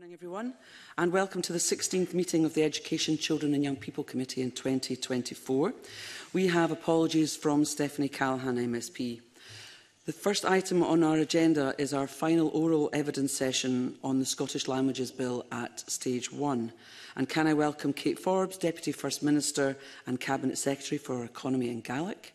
morning, everyone, and welcome to the 16th meeting of the Education, Children and Young People Committee in 2024. We have apologies from Stephanie Callahan, MSP. The first item on our agenda is our final oral evidence session on the Scottish Languages Bill at Stage 1. And can I welcome Kate Forbes, Deputy First Minister and Cabinet Secretary for Economy and Gaelic,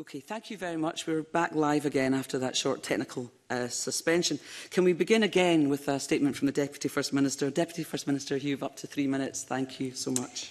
Okay, thank you very much. We're back live again after that short technical uh, suspension. Can we begin again with a statement from the Deputy First Minister? Deputy First Minister, have up to three minutes. Thank you so much.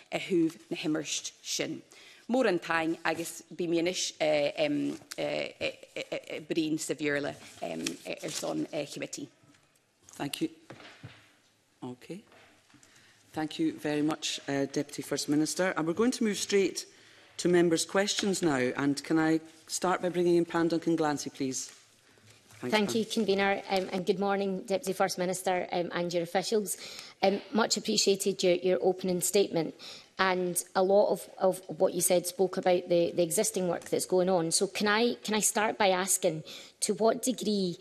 a thuh na himmerst sin mor yn tain agus bí mianis brín sa bhiorla ar son chibetí. Thank you. Okay. Thank you very much, uh, Deputy First Minister. And we're going to move straight to members' questions now. And can I start by bringing in Pan Duncan Glancy, please? Thank you, Convener, um, and good morning, Deputy First Minister um, and your officials. Um, much appreciated your, your opening statement and a lot of, of what you said spoke about the, the existing work that's going on. So can I, can I start by asking to what degree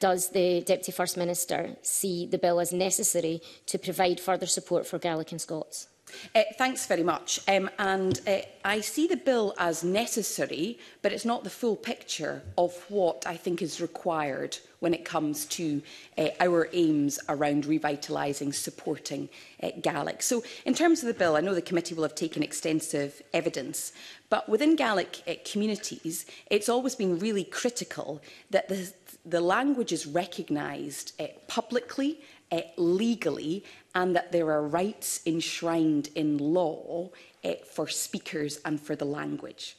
does the Deputy First Minister see the bill as necessary to provide further support for Gaelic and Scots? Uh, thanks very much. Um, and uh, I see the bill as necessary, but it's not the full picture of what I think is required when it comes to uh, our aims around revitalising, supporting uh, Gaelic. So in terms of the bill, I know the committee will have taken extensive evidence, but within Gaelic uh, communities, it's always been really critical that the, the language is recognised uh, publicly uh, legally and that there are rights enshrined in law uh, for speakers and for the language.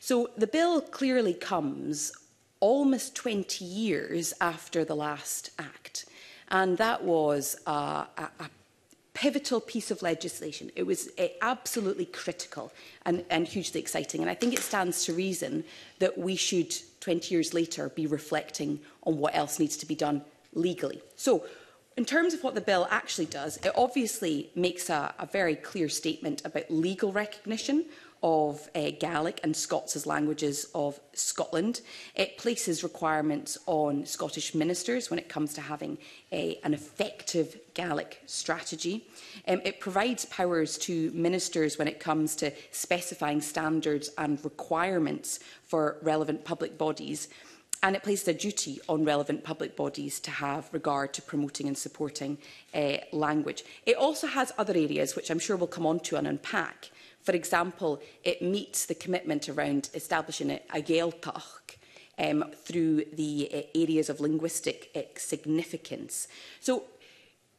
So the bill clearly comes almost 20 years after the last act. And that was uh, a, a pivotal piece of legislation. It was uh, absolutely critical and, and hugely exciting. And I think it stands to reason that we should, 20 years later, be reflecting on what else needs to be done legally. So In terms of what the bill actually does, it obviously makes a, a very clear statement about legal recognition of uh, Gaelic and Scots as languages of Scotland. It places requirements on Scottish ministers when it comes to having a, eh, an effective Gaelic strategy. Um, it provides powers to ministers when it comes to specifying standards and requirements for relevant public bodies and it places a duty on relevant public bodies to have regard to promoting and supporting uh, language. It also has other areas, which I'm sure we'll come on to and unpack. For example, it meets the commitment around establishing a, a Gaeltacht um, through the uh, areas of linguistic uh, significance. So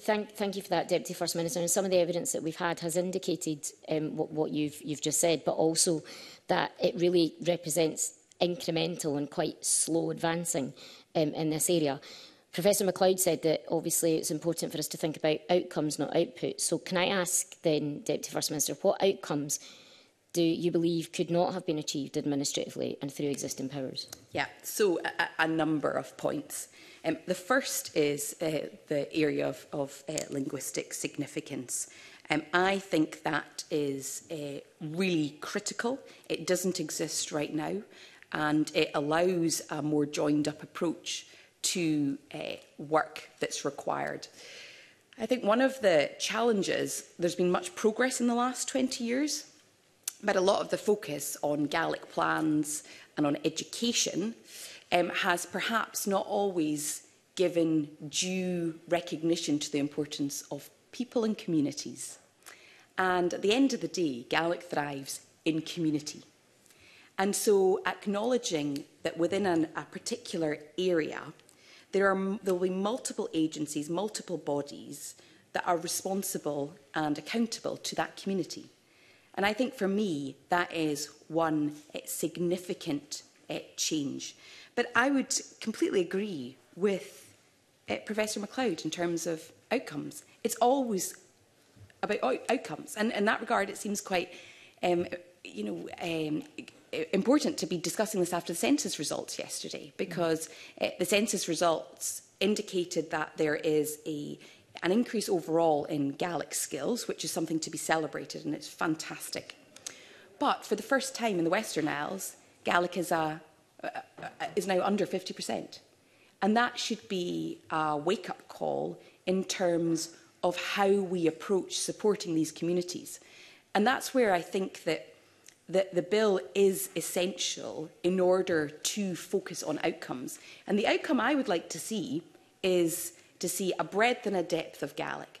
Thank, thank you for that, Deputy First Minister. And some of the evidence that we've had has indicated um, what, what you've, you've just said, but also that it really represents incremental and quite slow advancing um, in this area. Professor MacLeod said that obviously it's important for us to think about outcomes, not output. So can I ask then, Deputy First Minister, what outcomes do you believe could not have been achieved administratively and through existing powers? Yeah, so a, a number of points. Um, the first is uh, the area of, of uh, linguistic significance. Um, I think that is uh, really critical. It doesn't exist right now and it allows a more joined up approach to uh, work that's required. I think one of the challenges, there's been much progress in the last 20 years, but a lot of the focus on Gaelic plans and on education um, has perhaps not always given due recognition to the importance of people and communities. And at the end of the day, Gaelic thrives in community. And so acknowledging that within an, a particular area, there, are, there will be multiple agencies, multiple bodies that are responsible and accountable to that community. And I think for me, that is one eh, significant uh, change. But I would completely agree with uh, Professor MacLeod in terms of outcomes. It's always about outcomes. And in that regard, it seems quite um, you know, um, important to be discussing this after the census results yesterday mm. because uh, the census results indicated that there is a an increase overall in Gaelic skills, which is something to be celebrated, and it's fantastic. But for the first time in the Western Isles, Gaelic is, a, uh, is now under 50%. And that should be a wake up call in terms of how we approach supporting these communities. And that's where I think that that the bill is essential in order to focus on outcomes. And the outcome I would like to see is to see a breadth and a depth of Gaelic.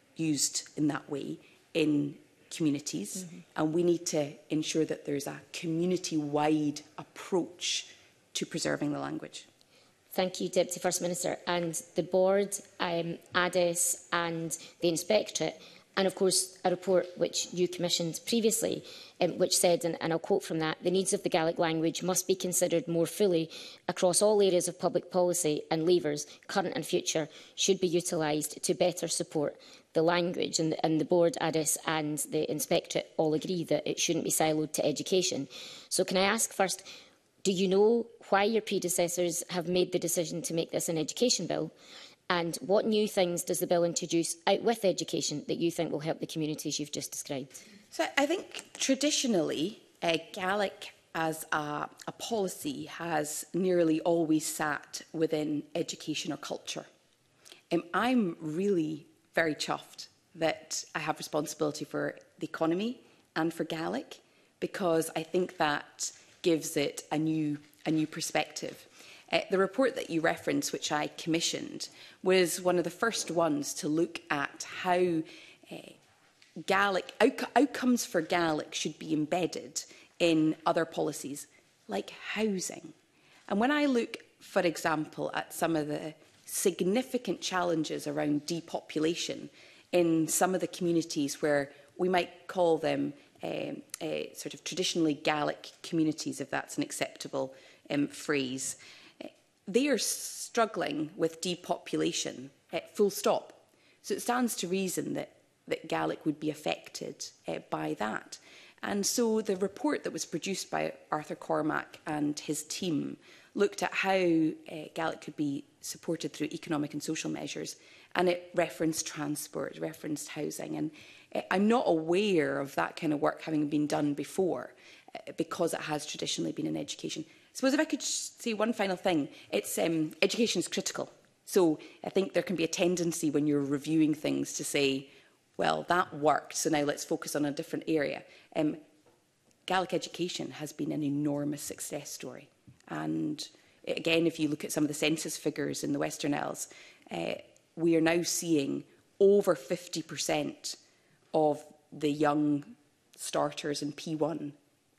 used in that way in communities mm -hmm. and we need to ensure that there's a community-wide approach to preserving the language. Thank you, Deputy First Minister. And the board, um, ADIS and the inspectorate And of course, a report which you commissioned previously, um, which said, and, and I'll quote from that, the needs of the Gaelic language must be considered more fully across all areas of public policy and levers, current and future, should be utilised to better support the language. And, and the board, ADIS and the inspectorate all agree that it shouldn't be siloed to education. So can I ask first, do you know why your predecessors have made the decision to make this an education bill? And what new things does the bill introduce out with education that you think will help the communities you've just described? So I think traditionally, uh, Gaelic as a, a policy has nearly always sat within education or culture. Um, I'm really very chuffed that I have responsibility for the economy and for Gaelic because I think that gives it a new, a new perspective. Uh, the report that you reference, which I commissioned, was one of the first ones to look at how uh, Gaelic out outcomes for Gaelic should be embedded in other policies, like housing. And when I look, for example, at some of the significant challenges around depopulation in some of the communities where we might call them um, uh, sort of traditionally Gaelic communities, if that's an acceptable um, phrase they are struggling with depopulation at full stop. So it stands to reason that, that Gaelic would be affected uh, by that. And so the report that was produced by Arthur Cormack and his team looked at how uh, Gaelic could be supported through economic and social measures. And it referenced transport, referenced housing. And uh, I'm not aware of that kind of work having been done before uh, because it has traditionally been in education suppose if I could say one final thing, it's um, education is critical. So I think there can be a tendency when you're reviewing things to say, well, that worked, so now let's focus on a different area. Um, Gaelic education has been an enormous success story. And again, if you look at some of the census figures in the Western Isles, uh, we are now seeing over 50% of the young starters in P1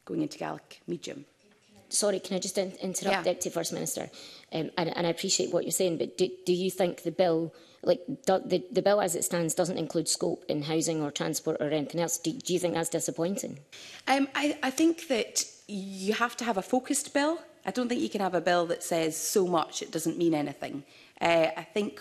going into Gaelic medium sorry, can I just in interrupt, yeah. Deputy First Minister? Um, and, and I appreciate what you're saying, but do, do you think the bill, like do, the, the bill as it stands, doesn't include scope in housing or transport or anything else? Do, do you think that's disappointing? Um, I, I think that you have to have a focused bill. I don't think you can have a bill that says so much it doesn't mean anything. Uh, I think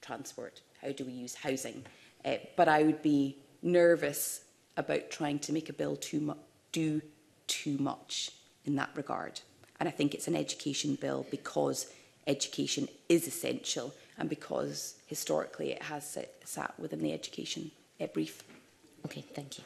transport? How do we use housing? Uh, but I would be nervous about trying to make a bill too do too much in that regard. And I think it's an education bill because education is essential and because historically it has sit, sat within the education uh, brief. Okay, thank you.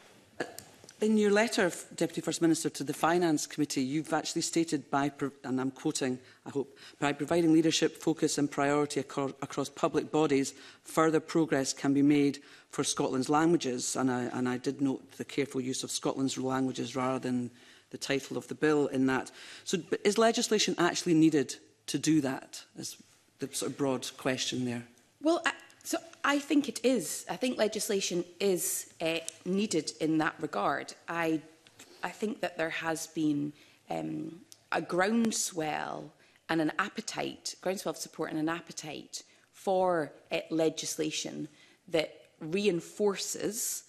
In your letter, Deputy First Minister, to the Finance Committee, you've actually stated, by, and I'm quoting, I hope, by providing leadership, focus and priority across public bodies, further progress can be made for Scotland's languages. And I, and I did note the careful use of Scotland's languages rather than the title of the bill in that. So but is legislation actually needed to do that? As the sort of broad question there? Well, I, so I think it is. I think legislation is uh, needed in that regard. I, I think that there has been um, a groundswell and an appetite, groundswell of support and an appetite for uh, legislation that reinforces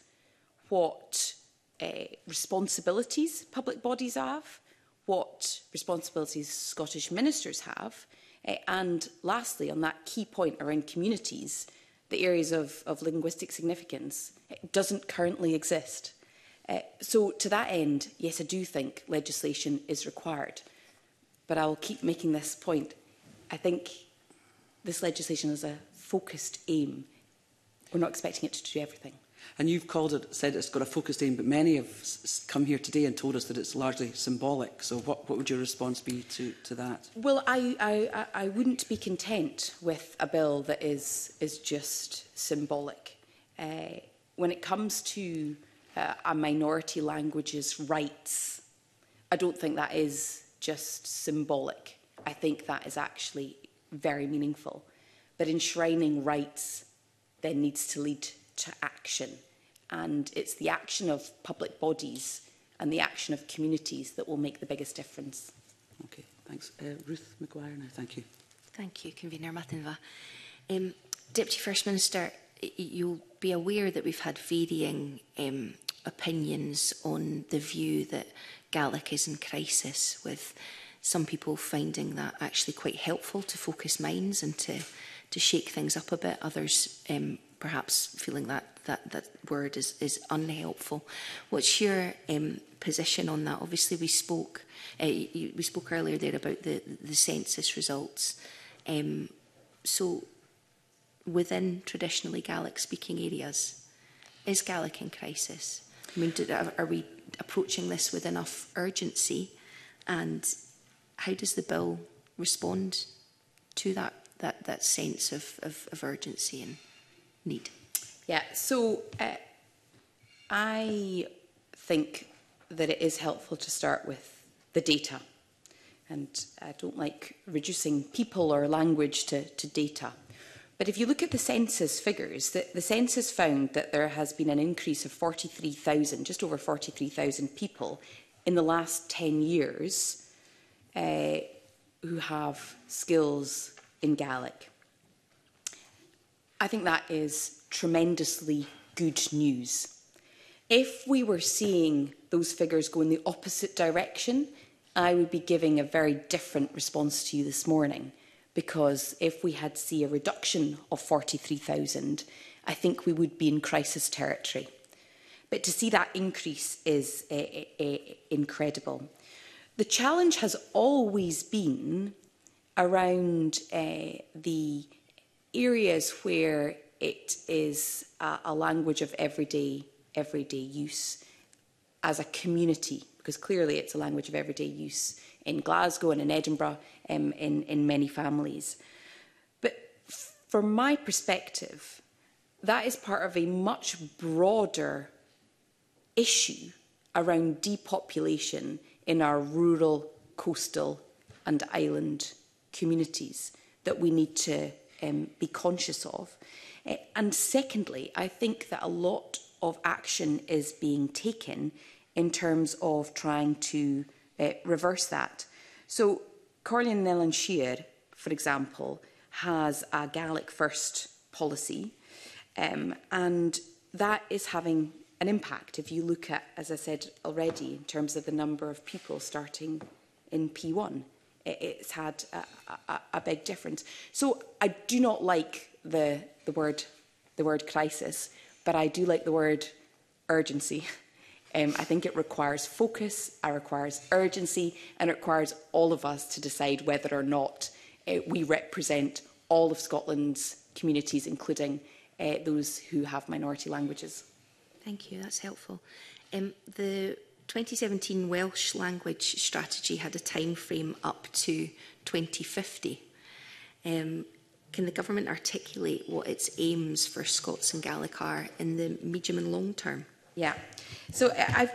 what uh, responsibilities public bodies have, what responsibilities Scottish ministers have, Uh, and lastly, on that key point around communities, the areas of, of linguistic significance it eh, doesn't currently exist. Uh, so to that end, yes, I do think legislation is required. But I'll keep making this point. I think this legislation is a focused aim. We're not expecting it to do everything. And you've called it, said it's got a focused aim, but many have come here today and told us that it's largely symbolic. So what, what would your response be to, to that? Well, I, I, I wouldn't be content with a bill that is, is just symbolic. Uh, when it comes to uh, a minority language's rights, I don't think that is just symbolic. I think that is actually very meaningful. But enshrining rights then needs to lead to action. And it's the action of public bodies and the action of communities that will make the biggest difference. Okay, thanks. Uh, Ruth McGuire now, thank you. Thank you, Convener Matinva. Um, Deputy First Minister, you'll be aware that we've had varying um, opinions on the view that Gaelic is in crisis, with some people finding that actually quite helpful to focus minds and to to shake things up a bit. Others um, perhaps feeling that that that word is is unhelpful. What's your um, position on that? Obviously, we spoke uh, you, we spoke earlier there about the the census results. Um, so, within traditionally Gaelic speaking areas, is Gaelic in crisis? I mean, do, are we approaching this with enough urgency? And how does the bill respond to that that, that sense of, of, of urgency and need. Yeah, so uh, I think that it is helpful to start with the data. And I don't like reducing people or language to, to data. But if you look at the census figures, the, the census found that there has been an increase of 43,000, just over 43,000 people in the last 10 years uh, who have skills in Gaelic. I think that is tremendously good news. If we were seeing those figures go in the opposite direction, I would be giving a very different response to you this morning because if we had seen a reduction of 43,000, I think we would be in crisis territory. But to see that increase is uh, uh, incredible. The challenge has always been around uh, the areas where it is a, a language of everyday, everyday use as a community, because clearly it's a language of everyday use in Glasgow and in Edinburgh um, in, in many families. But from my perspective, that is part of a much broader issue around depopulation in our rural, coastal and island communities that we need to um, be conscious of. Uh, and secondly, I think that a lot of action is being taken in terms of trying to uh, reverse that. So Corlin Nellen Shear, for example, has a Gaelic first policy um, and that is having an impact if you look at, as I said already, in terms of the number of people starting in P1 it's had a, a, a big difference. So I do not like the, the, word, the word crisis, but I do like the word urgency. Um, I think it requires focus, it requires urgency, and it requires all of us to decide whether or not uh, we represent all of Scotland's communities, including uh, those who have minority languages. Thank you, that's helpful. Um, the 2017 Welsh language strategy had a time frame up to 2050. Um, can the government articulate what its aims for Scots and Gaelic are in the medium and long term? Yeah. So uh, I've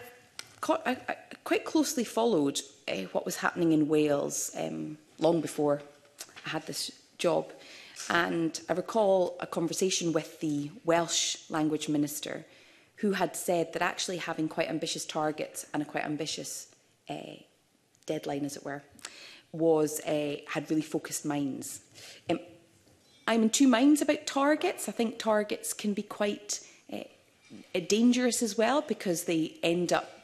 I, I quite closely followed uh, what was happening in Wales um, long before I had this job. And I recall a conversation with the Welsh language minister who had said that actually having quite ambitious targets and a quite ambitious uh, deadline, as it were, was uh, had really focused minds. Um, I'm in two minds about targets. I think targets can be quite uh, dangerous as well because they end up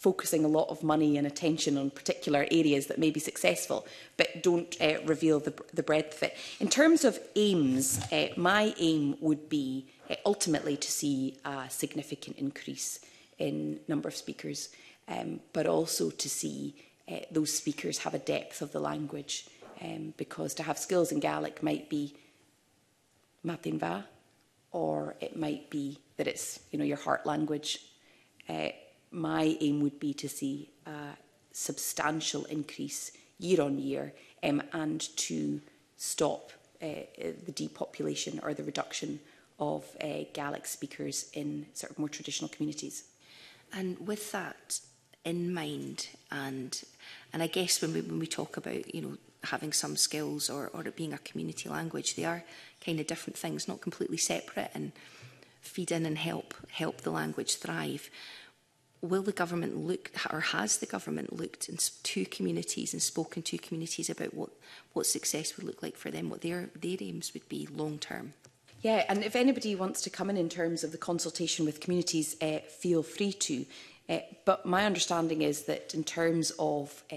focusing a lot of money and attention on particular areas that may be successful, but don't uh, reveal the, the breadth of it. In terms of aims, uh, my aim would be uh, ultimately to see a significant increase in number of speakers, um, but also to see uh, those speakers have a depth of the language, um, because to have skills in Gaelic might be Matinva, or it might be that it's you know your heart language. Uh, my aim would be to see a substantial increase year on year um, and to stop uh, the depopulation or the reduction of uh, Gaelic speakers in sort of more traditional communities. And with that in mind, and and I guess when we when we talk about you know having some skills or or it being a community language, they are kind of different things, not completely separate, and feed in and help help the language thrive will the government look, or has the government looked in to communities and spoken to communities about what, what success would look like for them, what their, their aims would be long term? Yeah, and if anybody wants to come in in terms of the consultation with communities, uh, feel free to. Uh, but my understanding is that in terms of uh,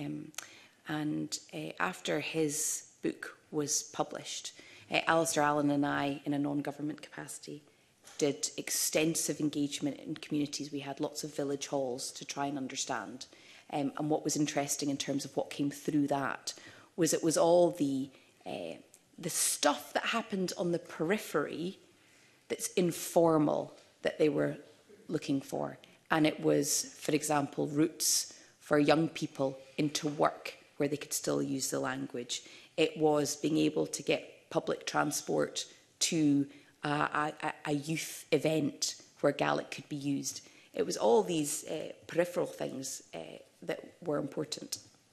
um, and uh, after his book was published, uh, Alistair Allen and I, in a non-government capacity, did extensive engagement in communities. We had lots of village halls to try and understand. Um, and what was interesting in terms of what came through that was it was all the, uh, the stuff that happened on the periphery that's informal that they were looking for. And it was, for example, routes for young people into work where they could still use the language. It was being able to get public transport to uh, a, a youth event where Gaelic could be used. It was all these uh, peripheral things uh, that were important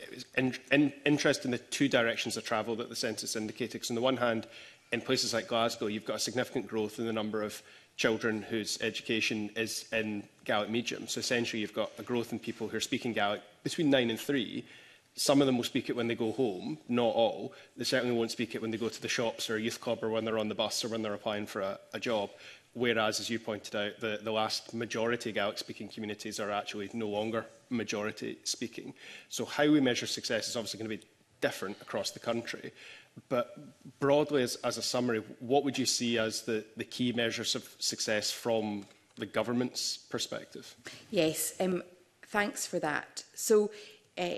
it was in, in, interest in the two directions of travel that the census indicated. Because on the one hand, in places like Glasgow, you've got a significant growth in the number of children whose education is in Gaelic medium. So essentially you've got a growth in people who are speaking Gaelic between 9 and 3. Some of them will speak it when they go home, not all. They certainly won't speak it when they go to the shops or a youth club or when they're on the bus or when they're applying for a, a job. Whereas, as you pointed out, the, the last majority Gaelic-speaking communities are actually no longer majority speaking. So how we measure success is obviously going to be different across the country but broadly, as, as a summary, what would you see as the, the key measures of success from the government's perspective? Yes, um, thanks for that. So uh,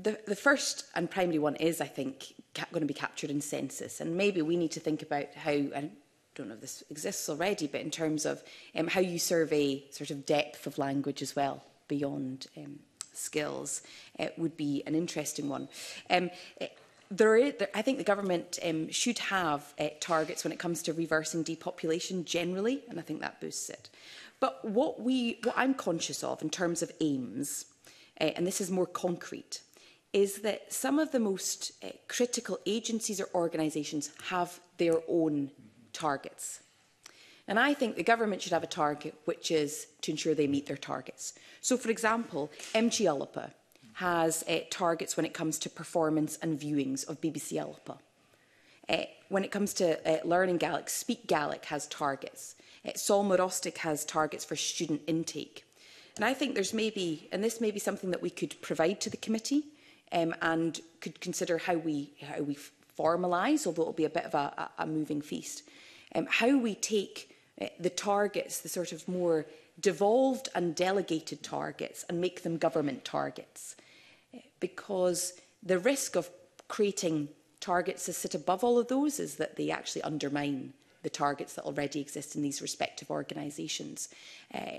the, the first and primary one is, I think, going to be captured in census. And maybe we need to think about how, and don't know if this exists already, but in terms of um, how you survey sort of depth of language as well beyond um, skills uh, would be an interesting one. Um, eh, there is, there, I think the government um, should have uh, targets when it comes to reversing depopulation generally, and I think that boosts it. But what, we, what I'm conscious of in terms of aims, uh, and this is more concrete, is that some of the most uh, critical agencies or organisations have their own targets. And I think the government should have a target which is to ensure they meet their targets. So, for example, MG Alipa, has uh, targets when it comes to performance and viewings of BBC Alpa. Uh, when it comes to uh, learning Gaelic, Speak Gaelic has targets. Uh, Solmorostic has targets for student intake. And I think there's maybe, and this may be something that we could provide to the committee um, and could consider how we, how we formalise, although it'll be a bit of a, a, a moving feast, um, how we take uh, the targets, the sort of more devolved and delegated targets, and make them government targets because the risk of creating targets that sit above all of those is that they actually undermine the targets that already exist in these respective organisations. Uh,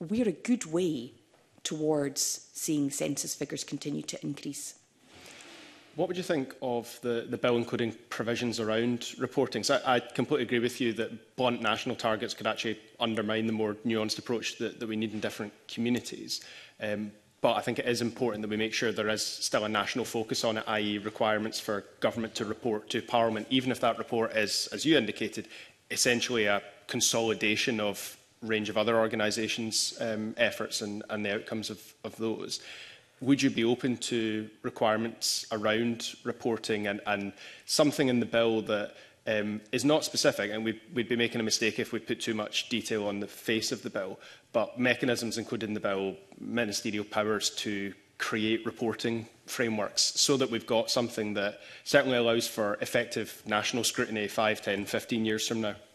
we're a good way towards seeing census figures continue to increase. What would you think of the, the bill including provisions around reporting? So I, I completely agree with you that blunt national targets could actually undermine the more nuanced approach that, that we need in different communities. Um, but I think it is important that we make sure there is still a national focus on it, i.e. requirements for government to report to Parliament, even if that report is, as you indicated, essentially a consolidation of range of other organisations' um, efforts and, and the outcomes of, of those would you be open to requirements around reporting and, and something in the bill that um, is not specific, and we'd, we'd be making a mistake if we put too much detail on the face of the bill, but mechanisms included in the bill, ministerial powers to create reporting frameworks so that we've got something that certainly allows for effective national scrutiny 5, 10, 15 years from now.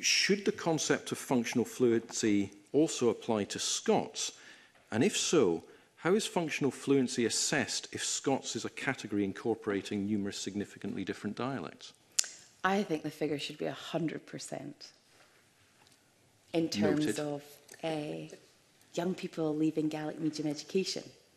Should the concept of functional fluency also apply to Scots? And if so, How is functional fluency assessed if Scots is a category incorporating numerous significantly different dialects? I think the figure should be 100% in terms Noted. of uh, young people leaving Gaelic medium education.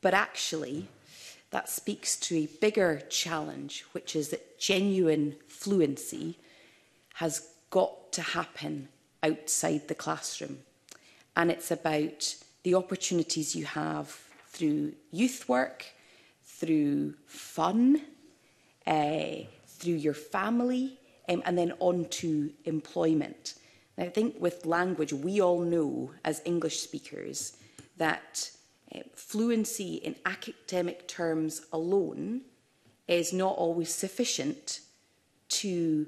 But actually, that speaks to a bigger challenge, which is that genuine fluency has got to happen outside the classroom. And it's about the opportunities you have through youth work, through fun, uh, through your family, um, and then on to employment. And I think with language, we all know as English speakers that uh, fluency in academic terms alone is not always sufficient to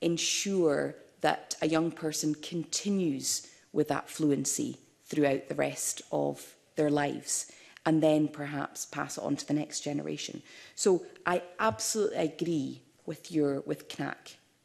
ensure that a young person continues with that fluency throughout the rest of their lives and then perhaps pass it on to the next generation. So I absolutely agree with your with CNAC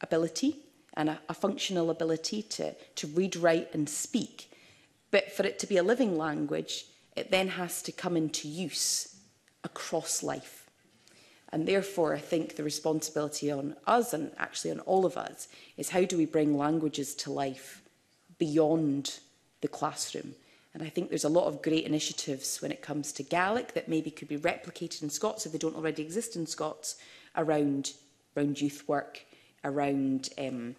ability and a, a functional ability to, to read, write and speak. But for it to be a living language, it then has to come into use across life. And therefore, I think the responsibility on us and actually on all of us is how do we bring languages to life beyond the classroom? And I think there's a lot of great initiatives when it comes to Gaelic that maybe could be replicated in Scots if they don't already exist in Scots around, around youth work, around um,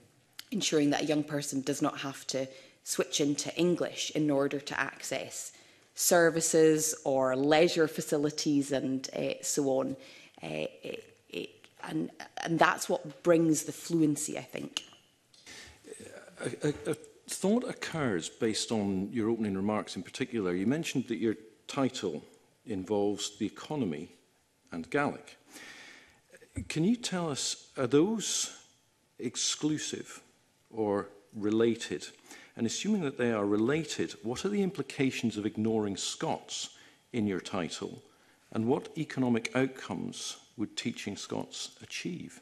ensuring that a young person does not have to switch into English in order to access services or leisure facilities and uh, so on. Uh, it, it, and, and that's what brings the fluency, I think. A, a, a thought occurs based on your opening remarks in particular. You mentioned that your title involves the economy and Gaelic. Can you tell us, are those exclusive or related? And assuming that they are related, what are the implications of ignoring Scots in your title? And what economic outcomes would teaching Scots achieve?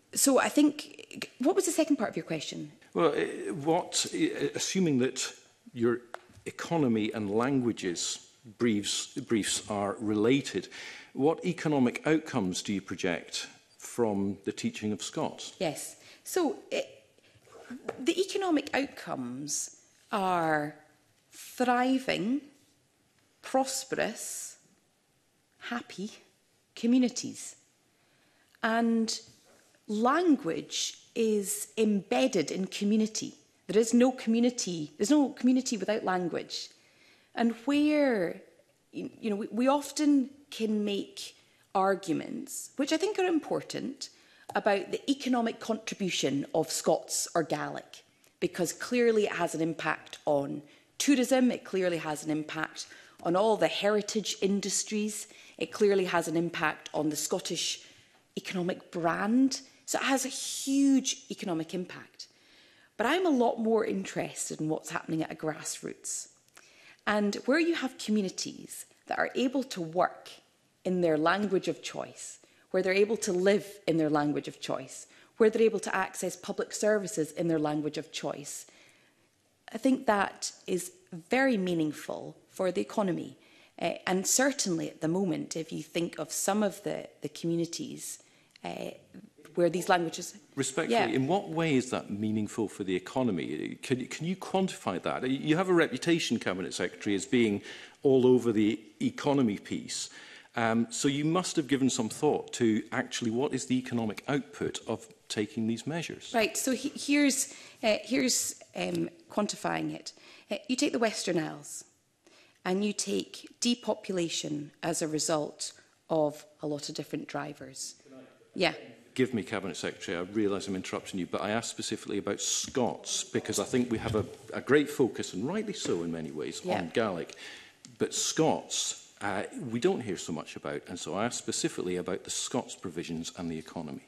so I think, what was the second part of your question? Well, eh, what, eh, assuming that your economy and languages briefs, briefs are related, what economic outcomes do you project from the teaching of Scots? Yes. So it, eh, the economic outcomes are thriving prosperous, happy communities. And language is embedded in community. There is no community, there's no community without language. And where, you know, we, we often can make arguments, which I think are important, about the economic contribution of Scots or Gaelic, because clearly it has an impact on tourism, it clearly has an impact on all the heritage industries. It clearly has an impact on the Scottish economic brand. So it has a huge economic impact. But I'm a lot more interested in what's happening at a grassroots. And where you have communities that are able to work in their language of choice, where they're able to live in their language of choice, where they're able to access public services in their language of choice. I think that is very meaningful for the economy. Uh, and certainly at the moment, if you think of some of the, the communities uh, where these languages... Respectfully, yeah. in what way is that meaningful for the economy? Can, can you quantify that? You have a reputation, Cabinet Secretary, as being all over the economy piece. Um, so you must have given some thought to actually what is the economic output of taking these measures? Right, so he, here's, uh, here's um, quantifying it. Uh, you take the Western Isles and you take depopulation as a result of a lot of different drivers. Yeah. Give me, Cabinet Secretary, I realise I'm interrupting you, but I asked specifically about Scots because I think we have a, a great focus, and rightly so in many ways, yeah. on Gaelic. But Scots, uh, we don't hear so much about, and so I asked specifically about the Scots provisions and the economy.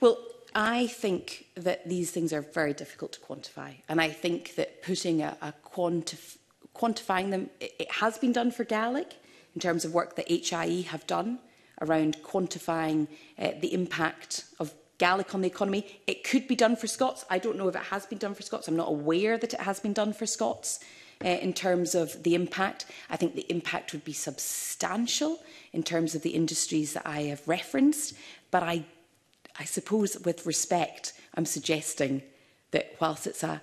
Well, I think that these things are very difficult to quantify, and I think that putting a, a quantif quantifying them. It, has been done for Gaelic in terms of work that HIE have done around quantifying uh, the impact of Gaelic on the economy. It could be done for Scots. I don't know if it has been done for Scots. I'm not aware that it has been done for Scots uh, in terms of the impact. I think the impact would be substantial in terms of the industries that I have referenced. But I, I suppose, with respect, I'm suggesting that whilst it's a,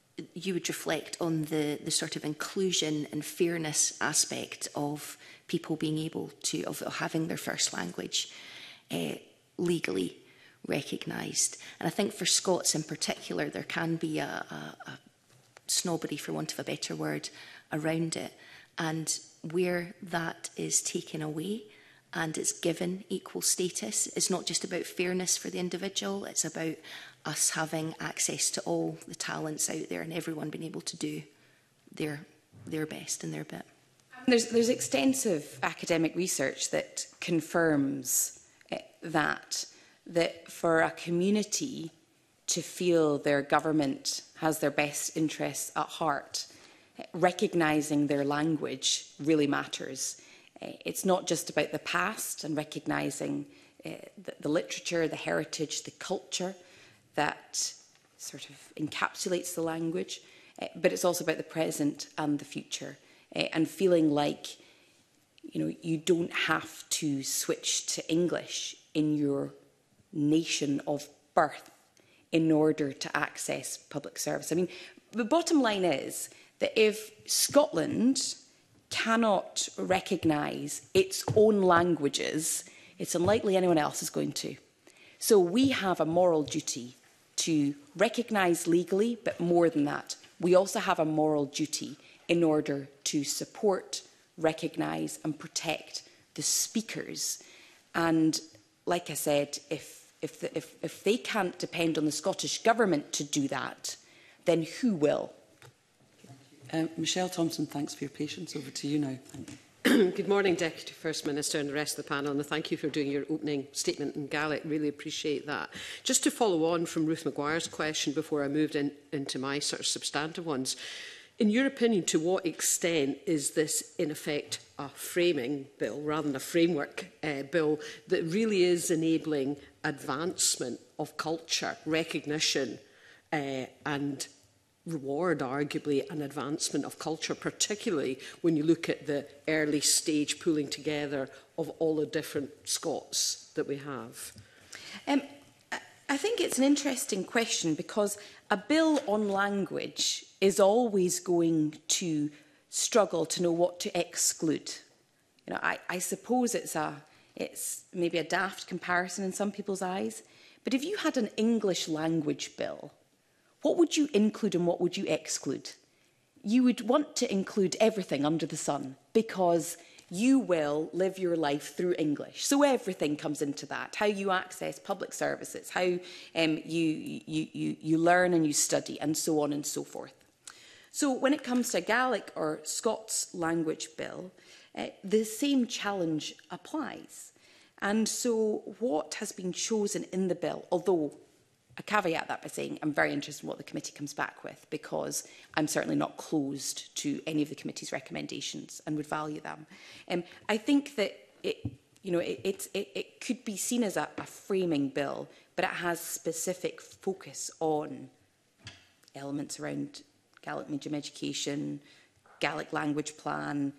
you would reflect on the, the sort of inclusion and fairness aspect of people being able to, of, of having their first language. Uh, legally recognised. And I think for Scots in particular, there can be a, a, a snobbery, for want of a better word, around it. And where that is taken away and it's given equal status, it's not just about fairness for the individual, it's about us having access to all the talents out there and everyone being able to do their, their best and their bit. Um, there's, there's extensive academic research that confirms that, that for a community to feel their government has their best interests at heart, recognizing their language really matters. Eh, it's not just about the past and recognizing uh, the, the literature, the heritage, the culture that sort of encapsulates the language, uh, but it's also about the present and the future uh, and feeling like you know, you don't have to switch to English in your nation of birth in order to access public service. I mean, the bottom line is that if Scotland cannot recognise its own languages, it's unlikely anyone else is going to. So we have a moral duty to recognise legally, but more than that, we also have a moral duty in order to support recognise and protect the speakers. And like I said, if, if, the, if, if they can't depend on the Scottish Government to do that, then who will? Uh, Michelle Thompson, thanks for your patience. Over to you now. Good morning, Deputy First Minister and the rest of the panel, and thank you for doing your opening statement in Gaelic. Really appreciate that. Just to follow on from Ruth Maguire's question before I moved in, into my sort of substantive ones, In your opinion, to what extent is this, in effect, a framing bill rather than a framework uh, bill that really is enabling advancement of culture, recognition uh, and reward, arguably, an advancement of culture, particularly when you look at the early stage pulling together of all the different Scots that we have? Um, I think it's an interesting question because a bill on language is always going to struggle to know what to exclude. You know, I, I suppose it's a it's maybe a daft comparison in some people's eyes, but if you had an English language bill, what would you include and what would you exclude? You would want to include everything under the sun because you will live your life through English. So everything comes into that, how you access public services, how um, you, you, you, you learn and you study and so on and so forth. So when it comes to Gaelic or Scots language bill, uh, the same challenge applies. And so what has been chosen in the bill, although I caveat that by saying I'm very interested in what the committee comes back with because I'm certainly not closed to any of the committee's recommendations and would value them. Um, I think that it, you know, it, it, it, it could be seen as a, a framing bill, but it has specific focus on elements around Gaelic medium education, Gaelic language plan,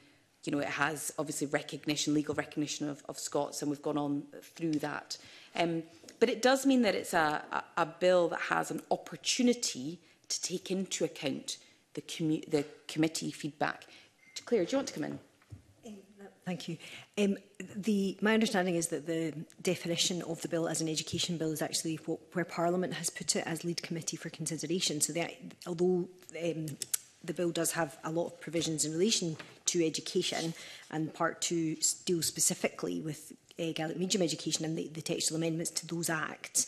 you know, it has obviously recognition, legal recognition of, of Scots, and we've gone on through that. Um, But it does mean that it's a, a, a bill that has an opportunity to take into account the, commu the committee feedback. Claire, do you want to come in? Um, thank you. Um, the, my understanding is that the definition of the bill as an education bill is actually what, where Parliament has put it as lead committee for consideration. So that, although um, the bill does have a lot of provisions in relation to education and part two deals specifically with uh, eh, Gaelic medium education and the, the textual amendments to those acts,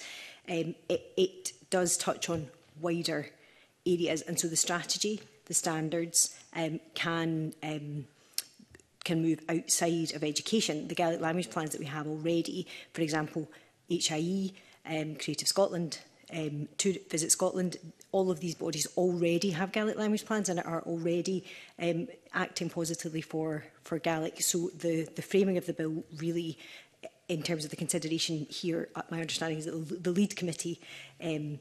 um, it, it does touch on wider areas. And so the strategy, the standards um, can um, can move outside of education. The Gaelic language plans that we have already, for example, HIE, um, Creative Scotland um, to Visit Scotland, all of these bodies already have Gaelic language plans and are already um, acting positively for, for Gaelic. So the, the framing of the bill really, in terms of the consideration here, my understanding is that the lead committee um,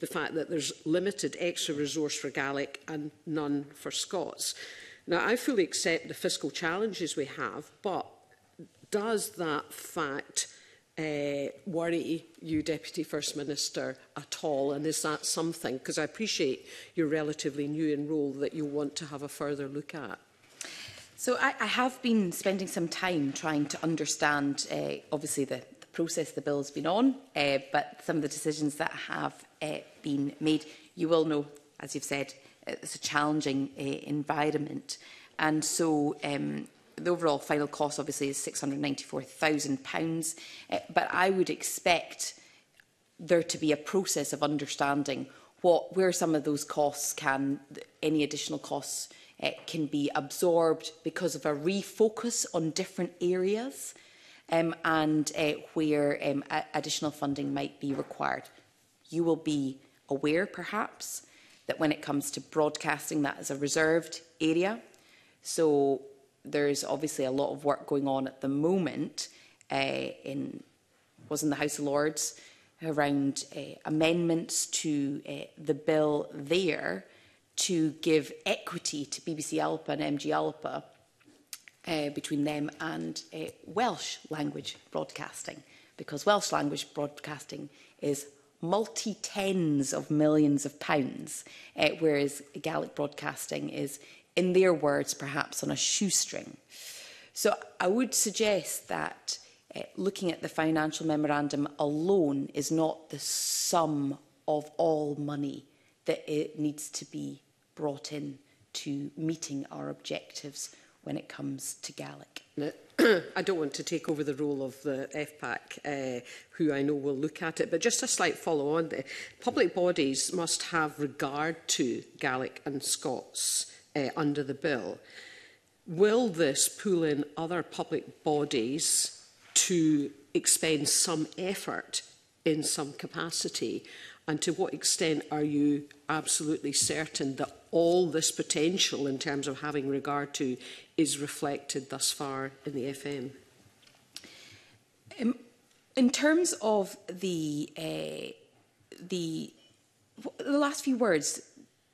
the fact that there's limited extra resource for Gaelic and none for Scots. Now, I fully accept the fiscal challenges we have, but does that fact uh, worry you, Deputy First Minister, at all? And is that something? Because I appreciate you're relatively new in role that you want to have a further look at. So I, I have been spending some time trying to understand, uh, obviously, the, the process the bill's been on, uh, but some of the decisions that have uh, been made. You will know, as you've said, it's a challenging uh, environment. And so um, the overall final cost obviously is £694,000, uh, eh, but I would expect there to be a process of understanding what where some of those costs can, any additional costs uh, can be absorbed because of a refocus on different areas um, and uh, where um, additional funding might be required. You will be aware, perhaps, that when it comes to broadcasting, that is a reserved area. So there's obviously a lot of work going on at the moment uh, in was in the House of Lords around uh, amendments to uh, the bill there to give equity to BBC Alpa and MG Alpa uh, between them and uh, Welsh language broadcasting because Welsh language broadcasting is multi tens of millions of pounds, uh, whereas Gaelic broadcasting is in their words, perhaps on a shoestring. So I would suggest that uh, looking at the financial memorandum alone is not the sum of all money that it needs to be brought in to meeting our objectives when it comes to Gaelic. No. I don't want to take over the role of the FPAC, uh, eh, who I know will look at it, but just a slight follow on there. Public bodies must have regard to Gaelic and Scots uh, under the bill. Will this pull in other public bodies to expend some effort in some capacity? And to what extent are you absolutely certain that all this potential in terms of having regard to is reflected thus far in the FM? Um, in terms of the uh, the the last few words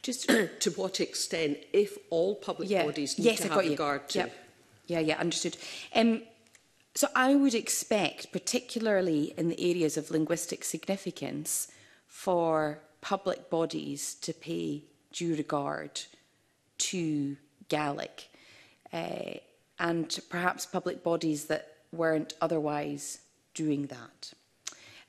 Just to what extent, if all public yeah. bodies need yes, to I've have regard to? Yep. Yeah, yeah, understood. Um, so I would expect, particularly in the areas of linguistic significance, for public bodies to pay due regard to Gaelic uh, and perhaps public bodies that weren't otherwise doing that.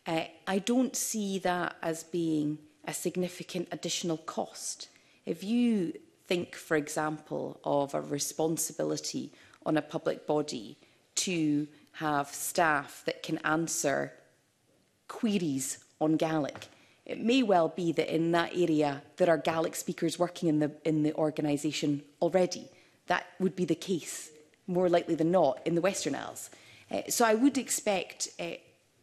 Uh, I don't see that as being a significant additional cost. If you think, for example, of a responsibility on a public body to have staff that can answer queries on Gaelic, it may well be that in that area there are Gaelic speakers working in the, in the organisation already. That would be the case, more likely than not, in the Western Isles. Uh, so I would expect, uh,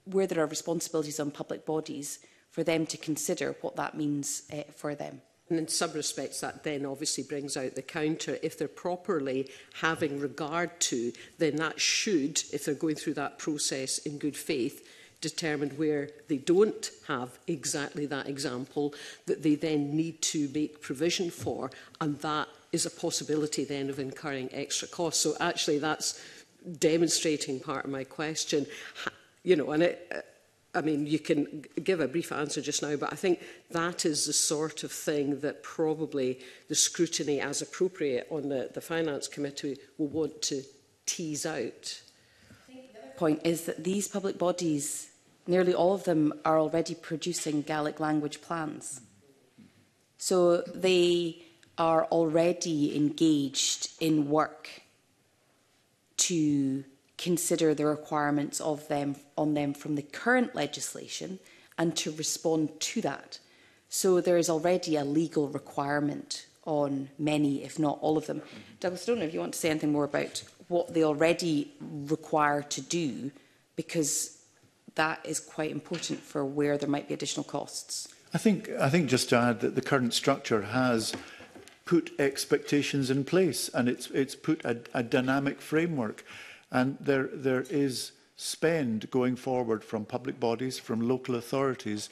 where there are responsibilities on public bodies, for them to consider what that means uh, for them. And in some respects, that then obviously brings out the counter. If they're properly having regard to, then that should, if they're going through that process in good faith, determine where they don't have exactly that example that they then need to make provision for. And that is a possibility then of incurring extra costs. So actually, that's demonstrating part of my question. You know, and it I mean, you can give a brief answer just now, but I think that is the sort of thing that probably the scrutiny as appropriate on the, the Finance Committee will want to tease out. the point is that these public bodies, nearly all of them, are already producing Gaelic language plans. So they are already engaged in work to consider the requirements of them on them from the current legislation and to respond to that. So there is already a legal requirement on many, if not all of them. Mm -hmm. Douglas Stone, if you want to say anything more about what they already require to do, because that is quite important for where there might be additional costs. I think, I think just to add that the current structure has put expectations in place and it's, it's put a, a dynamic framework. And there, there is spend going forward from public bodies, from local authorities,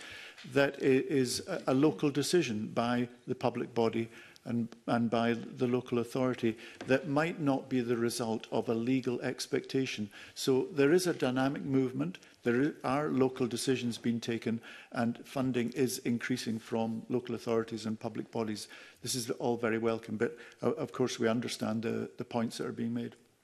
that is a, a local decision by the public body and, and by the local authority that might not be the result of a legal expectation. So there is a dynamic movement. There are local decisions being taken and funding is increasing from local authorities and public bodies. This is all very welcome, but uh, of course we understand the, the points that are being made.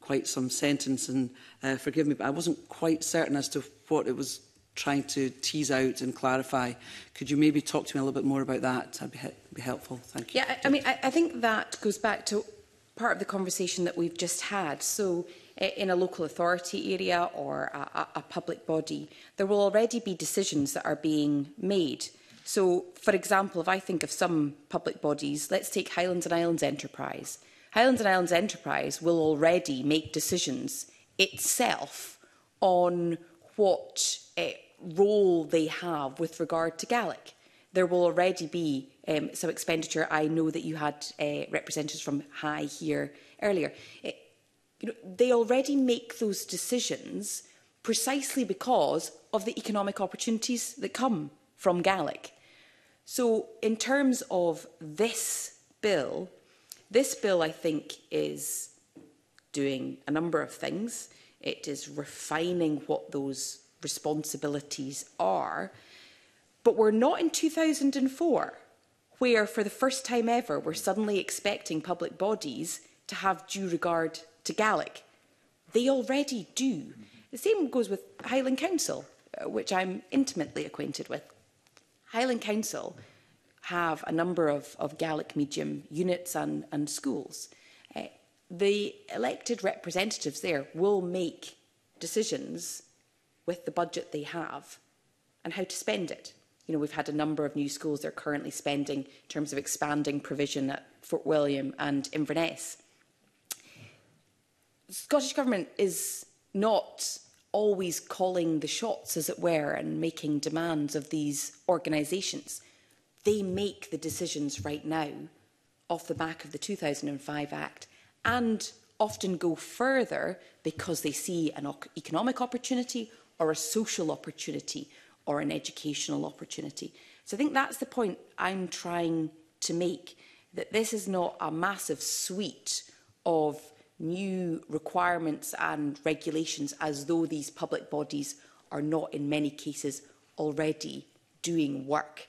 quite some sentence, and uh, forgive me, but I wasn't quite certain as to what it was trying to tease out and clarify. Could you maybe talk to me a little bit more about that? That'd be, be helpful. Thank you. Yeah, I, I mean, I, I think that goes back to part of the conversation that we've just had. So in a local authority area or a, a public body, there will already be decisions that are being made. So, for example, if I think of some public bodies, let's take Highlands and Islands Enterprise – Highlands and Islands Enterprise will already make decisions itself on what uh, role they have with regard to Gaelic. There will already be um, some expenditure. I know that you had uh, representatives from High here earlier. It, eh, you know, they already make those decisions precisely because of the economic opportunities that come from Gaelic. So in terms of this bill, This bill, I think, is doing a number of things. It is refining what those responsibilities are. But we're not in 2004, where for the first time ever, we're suddenly expecting public bodies to have due regard to Gaelic. They already do. The same goes with Highland Council, uh, which I'm intimately acquainted with. Highland Council have a number of, of Gaelic medium units and, and schools, uh, the elected representatives there will make decisions with the budget they have and how to spend it. You know, we've had a number of new schools they're currently spending in terms of expanding provision at Fort William and Inverness. Scottish Government is not always calling the shots, as it were, and making demands of these organisations. They make the decisions right now off the back of the 2005 Act and often go further because they see an economic opportunity or a social opportunity or an educational opportunity. So I think that's the point I'm trying to make, that this is not a massive suite of new requirements and regulations as though these public bodies are not in many cases already doing work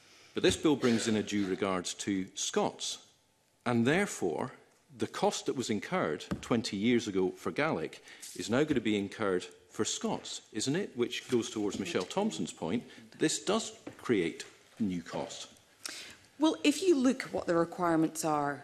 But this bill brings in a due regard to Scots And therefore, the cost that was incurred 20 years ago for Gaelic is now going to be incurred for Scots, isn't it? Which goes towards Michelle Thompson's point. This does create new cost. Well, if you look at what the requirements are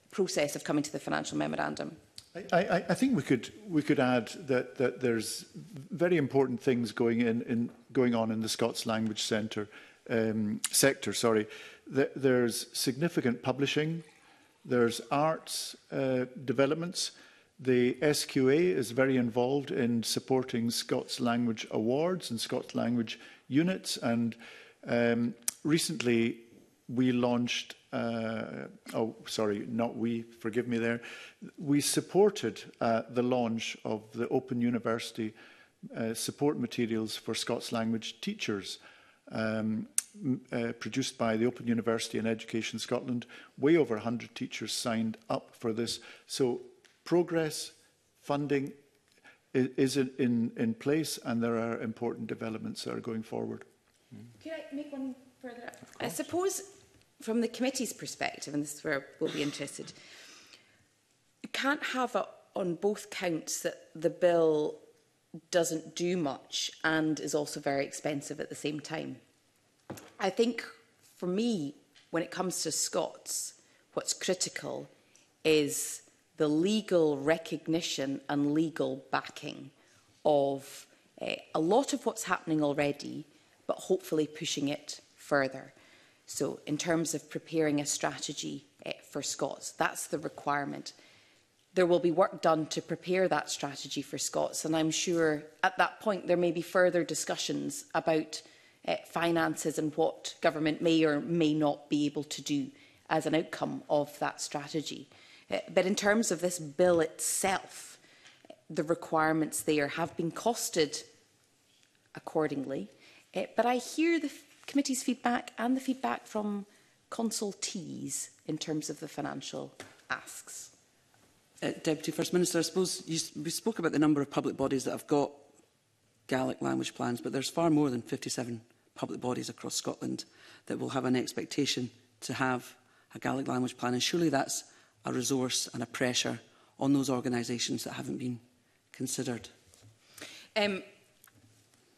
process of coming to the financial memorandum. I, I, I think we could we could add that that there's very important things going in, in going on in the Scots Language Centre um, sector. Sorry, there's significant publishing, there's arts uh, developments, The SQA is very involved in supporting Scots language awards and Scots language units. And um, recently we launched, uh, oh, sorry, not we, forgive me there. We supported uh, the launch of the Open University uh, support materials for Scots language teachers. Um, uh, produced by the Open University and Education Scotland. Way over 100 teachers signed up for this. So progress, funding is in, in, in place and there are important developments that are going forward. Could I make one further? I suppose from the committee's perspective, and this is where we'll be interested, you can't have a, on both counts that the bill doesn't do much and is also very expensive at the same time. I think for me, when it comes to Scots, what's critical is the legal recognition and legal backing of uh, a lot of what's happening already, but hopefully pushing it further. So in terms of preparing a strategy uh, for Scots, that's the requirement. There will be work done to prepare that strategy for Scots, and I'm sure at that point there may be further discussions about uh, finances and what government may or may not be able to do as an outcome of that strategy. Eh, but in terms of this bill itself, the requirements there have been costed accordingly. Uh, but I hear the committee's feedback and the feedback from consultees in terms of the financial asks. Uh, Deputy First Minister, I suppose you, we spoke about the number of public bodies that have got Gaelic language plans, but there's far more than 57 public bodies across Scotland that will have an expectation to have a Gaelic language plan, and surely that's a resource and a pressure on those organisations that haven't been considered? Um,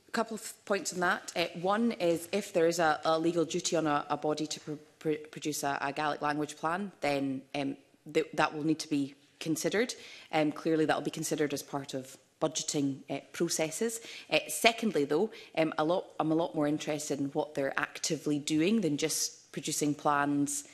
a couple of points on that. Uh, one is if there is a, a legal duty on a, a body to pr pr produce a, a Gaelic language plan, then um, th that will need to be considered. Um, clearly, that will be considered as part of budgeting uh, processes. Uh, secondly, though, um, a lot, I'm a lot more interested in what they're actively doing than just producing plans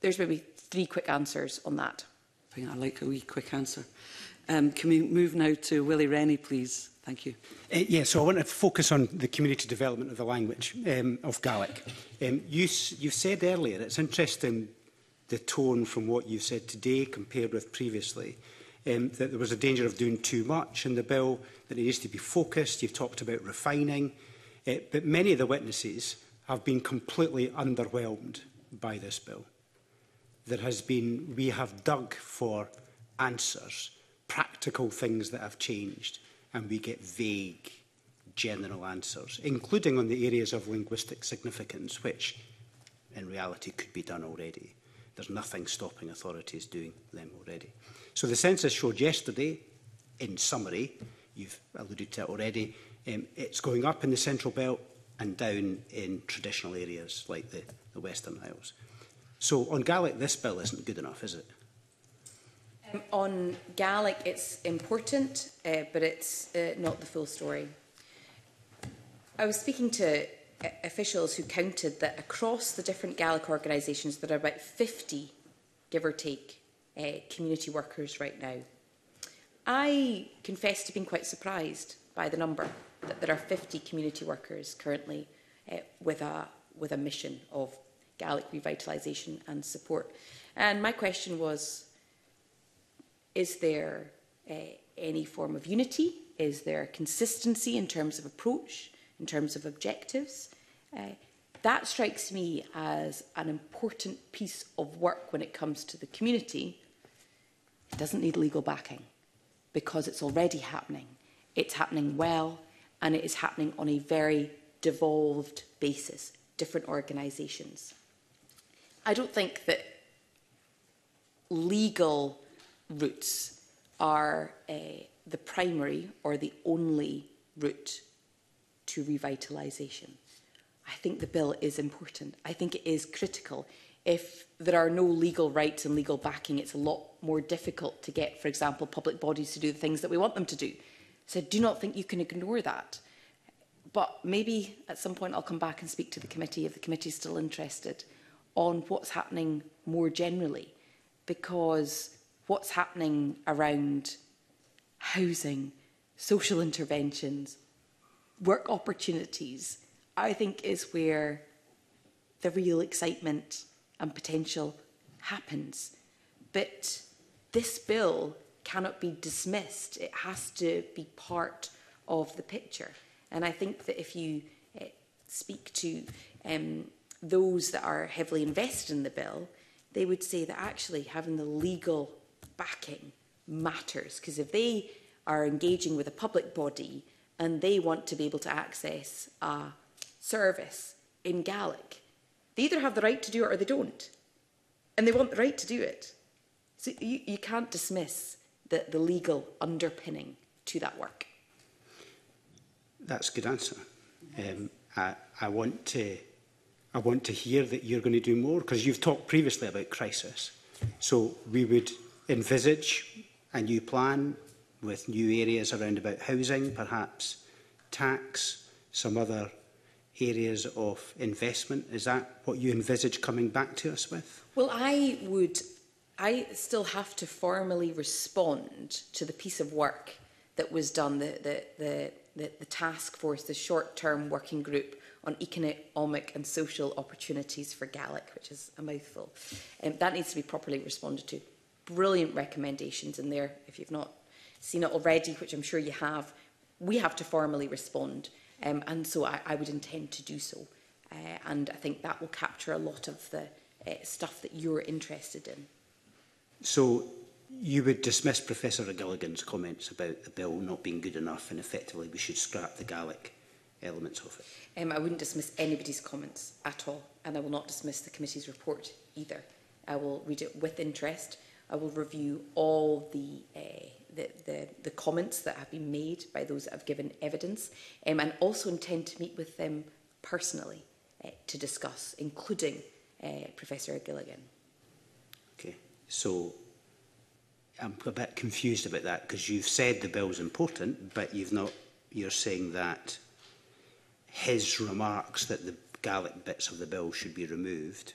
there's maybe three quick answers on that. I think like a wee quick answer. Um, can we move now to Willie Rennie, please? Thank you. Uh, yeah, so I want to focus on the community development of the language um, of Gaelic. Um, you, you said earlier, it's interesting the tone from what you said today compared with previously, um, that there was a danger of doing too much in the bill, that it needs to be focused. You've talked about refining. Uh, but many of the witnesses have been completely underwhelmed by this bill there has been, we have dug for answers, practical things that have changed, and we get vague general answers, including on the areas of linguistic significance, which in reality could be done already. There's nothing stopping authorities doing them already. So the census showed yesterday, in summary, you've alluded to it already, um, it's going up in the central belt and down in traditional areas like the, the Western Isles. So on Gaelic, this bill isn't good enough, is it? Um, on Gaelic, it's important, uh, but it's uh, not the full story. I was speaking to uh, officials who counted that across the different Gaelic organisations, there are about 50, give or take, uh, community workers right now. I confess to being quite surprised by the number that there are 50 community workers currently uh, with, a, with a mission of Gaelic revitalisation and support. And my question was, is there uh, any form of unity? Is there consistency in terms of approach, in terms of objectives? Uh, that strikes me as an important piece of work when it comes to the community. It doesn't need legal backing because it's already happening. It's happening well and it is happening on a very devolved basis, different organisations. I don't think that legal routes are uh, the primary or the only route to revitalisation. I think the bill is important. I think it is critical. If there are no legal rights and legal backing, it's a lot more difficult to get, for example, public bodies to do the things that we want them to do. So I do not think you can ignore that. But maybe at some point I'll come back and speak to the committee if the committee is still interested on what's happening more generally because what's happening around housing, social interventions, work opportunities, I think is where the real excitement and potential happens. But this bill cannot be dismissed. It has to be part of the picture. And I think that if you uh, speak to um, those that are heavily invested in the bill, they would say that actually having the legal backing matters because if they are engaging with a public body and they want to be able to access a service in Gaelic, they either have the right to do it or they don't. And they want the right to do it. So you, you can't dismiss the, the legal underpinning to that work. That's a good answer. Um, I, I want to I want to hear that you're going to do more, because you've talked previously about crisis. So we would envisage a new plan with new areas around about housing, perhaps tax, some other areas of investment. Is that what you envisage coming back to us with? Well, I would, I still have to formally respond to the piece of work that was done, the, the, the, the, the task force, the short-term working group on economic and social opportunities for Gaelic, which is a mouthful. Um, that needs to be properly responded to. Brilliant recommendations in there, if you've not seen it already, which I'm sure you have. We have to formally respond, um, and so I, I would intend to do so. Uh, and I think that will capture a lot of the uh, stuff that you're interested in. So you would dismiss Professor O'Gilligan's comments about the bill not being good enough and effectively we should scrap the Gaelic elements of it. Um, I wouldn't dismiss anybody's comments at all, and I will not dismiss the committee's report either. I will read it with interest. I will review all the, uh, the, the, the comments that have been made by those that have given evidence, um, and also intend to meet with them personally uh, to discuss, including uh, Professor Gilligan. Okay, so I'm a bit confused about that because you've said the bill's important, but you've not. You're saying that his remarks that the Gaelic bits of the bill should be removed.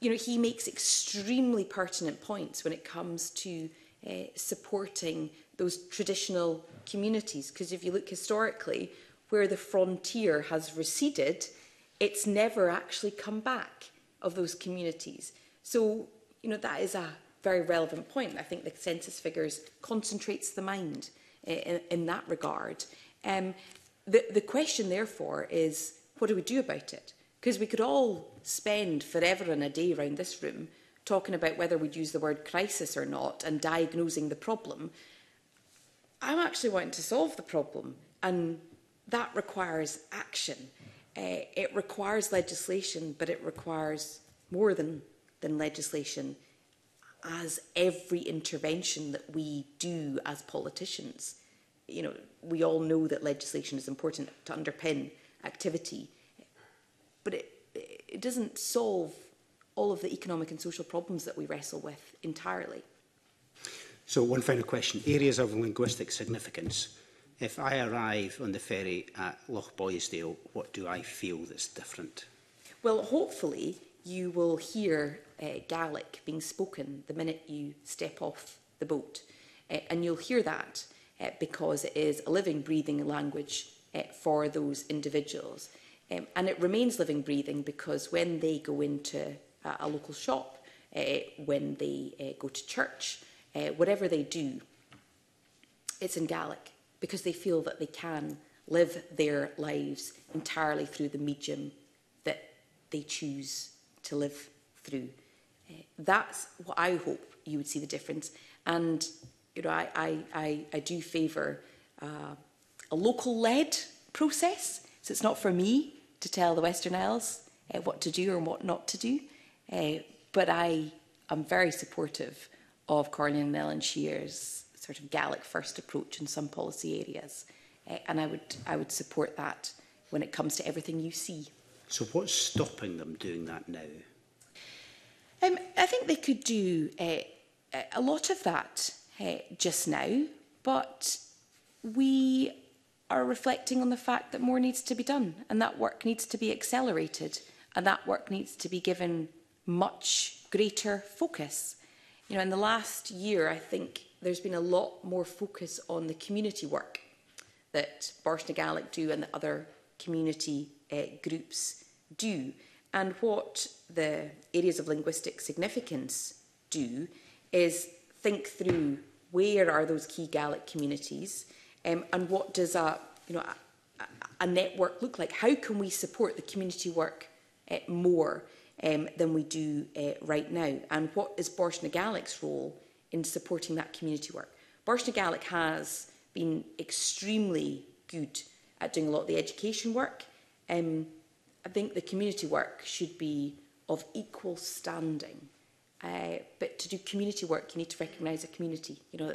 you know, he makes extremely pertinent points when it comes to uh, supporting those traditional communities. Because if you look historically, where the frontier has receded, it's never actually come back of those communities. So, you know, that is a very relevant point. I think the census figures concentrates the mind eh, in, in that regard. Um, the, the question, therefore, is what do we do about it? Because we could all spend forever and a day around this room talking about whether we'd use the word crisis or not and diagnosing the problem. I'm actually wanting to solve the problem, and that requires action. Uh, it requires legislation, but it requires more than, than legislation, as every intervention that we do as politicians. You know, we all know that legislation is important to underpin activity, but it, it doesn't solve all of the economic and social problems that we wrestle with entirely. So one final question. Areas of linguistic significance. If I arrive on the ferry at Loch Boysdale, what do I feel that's different? Well, hopefully you will hear uh, Gaelic being spoken the minute you step off the boat. Uh, and you'll hear that uh, because it is a living, breathing language uh, for those individuals. Um, and it remains living, breathing because when they go into a, a local shop, uh, when they uh, go to church, uh, whatever they do, it's in Gaelic because they feel that they can live their lives entirely through the medium that they choose to live through. Uh, that's what I hope you would see the difference. And you know, I, I, I, I do favour uh, a local-led process, so it's not for me to tell the Western Isles uh, what to do and what not to do. Uh, but I am very supportive of Corlin and Ellen Shear's sort of Gaelic first approach in some policy areas. Uh, and I would, I would support that when it comes to everything you see. So what's stopping them doing that now? Um, I think they could do uh, a lot of that uh, just now, but we are reflecting on the fact that more needs to be done and that work needs to be accelerated and that work needs to be given much greater focus. You know, in the last year, I think there's been a lot more focus on the community work that Borsna Gaelic do and the other community uh, groups do. And what the areas of linguistic significance do is think through where are those key Gaelic communities, um, and what does a, you know, a, a network look like? How can we support the community work uh, more um, than we do uh, right now? And what is Borshna Galic's role in supporting that community work? Borshna Galic has been extremely good at doing a lot of the education work. Um, I think the community work should be of equal standing. Uh, but to do community work, you need to recognise a community. You know,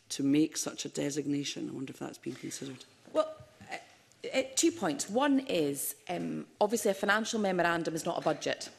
to make such a designation? I wonder if that's been considered. Well, uh, uh, two points. One is, um, obviously, a financial memorandum is not a budget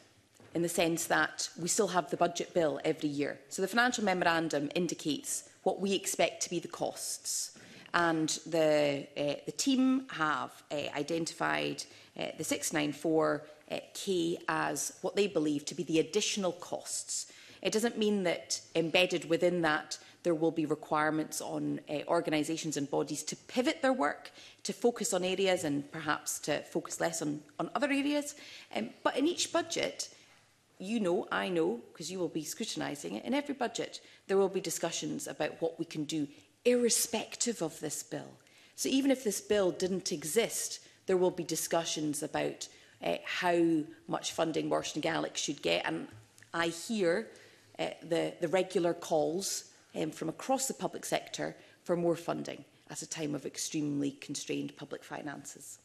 in the sense that we still have the budget bill every year. So the financial memorandum indicates what we expect to be the costs. And the, uh, the team have uh, identified uh, the 694K uh, as what they believe to be the additional costs. It doesn't mean that embedded within that there will be requirements on uh, organisations and bodies to pivot their work, to focus on areas and perhaps to focus less on, on other areas. Um, but in each budget, you know, I know, because you will be scrutinising it, in every budget there will be discussions about what we can do irrespective of this bill. So even if this bill didn't exist, there will be discussions about uh, how much funding Washington Gaelic should get. And I hear uh, the, the regular calls um, from across the public sector for more funding at a time of extremely constrained public finances.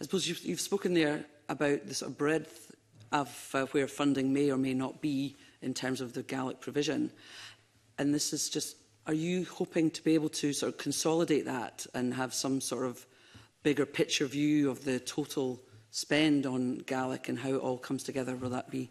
I suppose you've, you've spoken there about the sort of breadth of uh, where funding may or may not be in terms of the Gaelic provision. And this is just, are you hoping to be able to sort of consolidate that and have some sort of bigger picture view of the total spend on Gaelic and how it all comes together? Will that be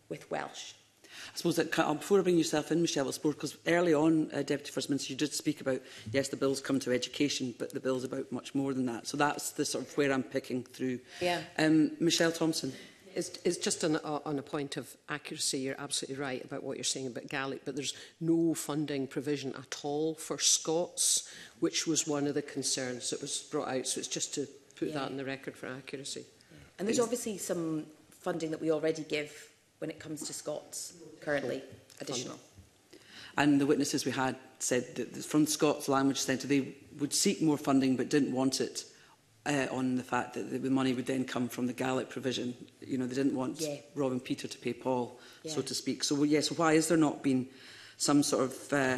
with Welsh I suppose that um, before I bring yourself in, Michelle, I suppose because early on, uh, Deputy First Minister, you did speak about yes, the bills come to education, but the bill's about much more than that. So that's the sort of where I'm picking through. Yeah. Um, Michelle Thompson. It's, it's just on, uh, on a point of accuracy. You're absolutely right about what you're saying about Gaelic, but there's no funding provision at all for Scots, which was one of the concerns that was brought out. So it's just to put yeah. that in the record for accuracy. Yeah. And there's obviously some funding that we already give when it comes to Scots currently additional. And the witnesses we had said that from Scots Language Centre, they would seek more funding but didn't want it uh, on the fact that the money would then come from the Gaelic provision. You know, they didn't want yeah. Robin Peter to pay Paul, yeah. so to speak. So, yes, yeah, so why has there not been some sort of, uh,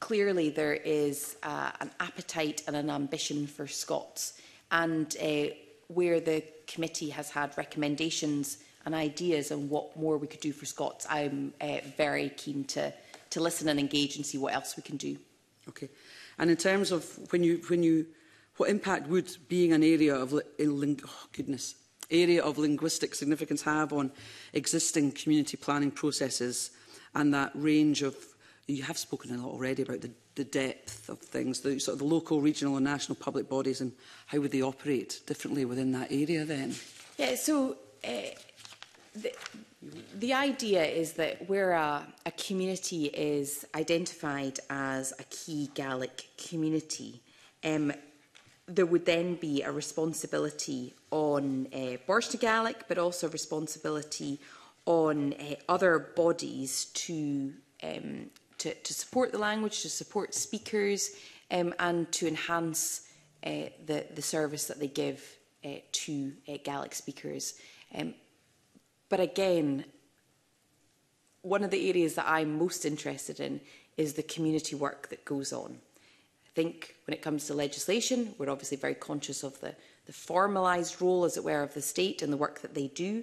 clearly there is uh, an appetite and an ambition for Scots. And uh, where the committee has had recommendations and ideas on what more we could do for Scots, I'm uh, very keen to, to listen and engage and see what else we can do. Okay. And in terms of when you, when you, what impact would being an area of, oh goodness, area of linguistic significance have on existing community planning processes and that range of, you have spoken a lot already about the, the depth of things, the sort of the local, regional and national public bodies and how would they operate differently within that area then? Yeah, so uh, the, the idea is that where a, a community is identified as a key Gaelic community, um, there would then be a responsibility on uh, Borsta Gaelic, but also responsibility on uh, other bodies to, um, to, to support the language, to support speakers, um, and to enhance uh, the, the service that they give uh, to uh, Gaelic speakers. Um, But again, one of the areas that I'm most interested in is the community work that goes on. I think when it comes to legislation, we're obviously very conscious of the, the formalised role, as it were, of the state and the work that they do.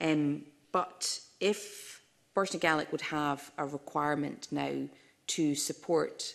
Um, but if Burton Gaelic would have a requirement now to support,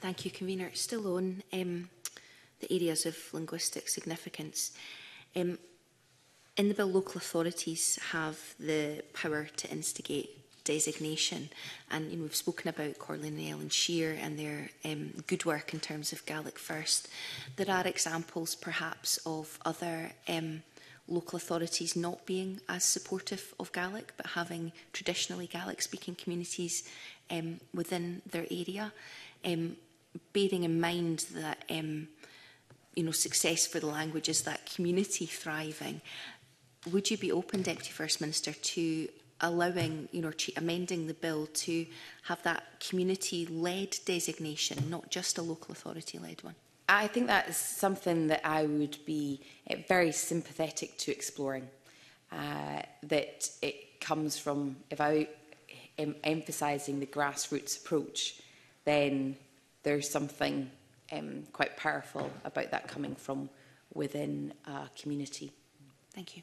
Thank you, Convener. Still on um, the areas of linguistic significance. Um, In the bill, local authorities have the power to instigate designation. And you know, we've spoken about Corlin and Ellen Shear and their um, good work in terms of Gaelic First. There are examples, perhaps, of other um, local authorities not being as supportive of Gaelic, but having traditionally Gaelic-speaking communities um, within their area. Um, bearing in mind that um, you know success for the language is that community thriving would you be open, Deputy First Minister, to allowing, you know, amending the bill to have that community-led designation, not just a local authority-led one? I think that is something that I would be eh, very sympathetic to exploring. Uh, that it comes from, if I am emphasising the grassroots approach, then there's something um, quite powerful about that coming from within a community. Thank you.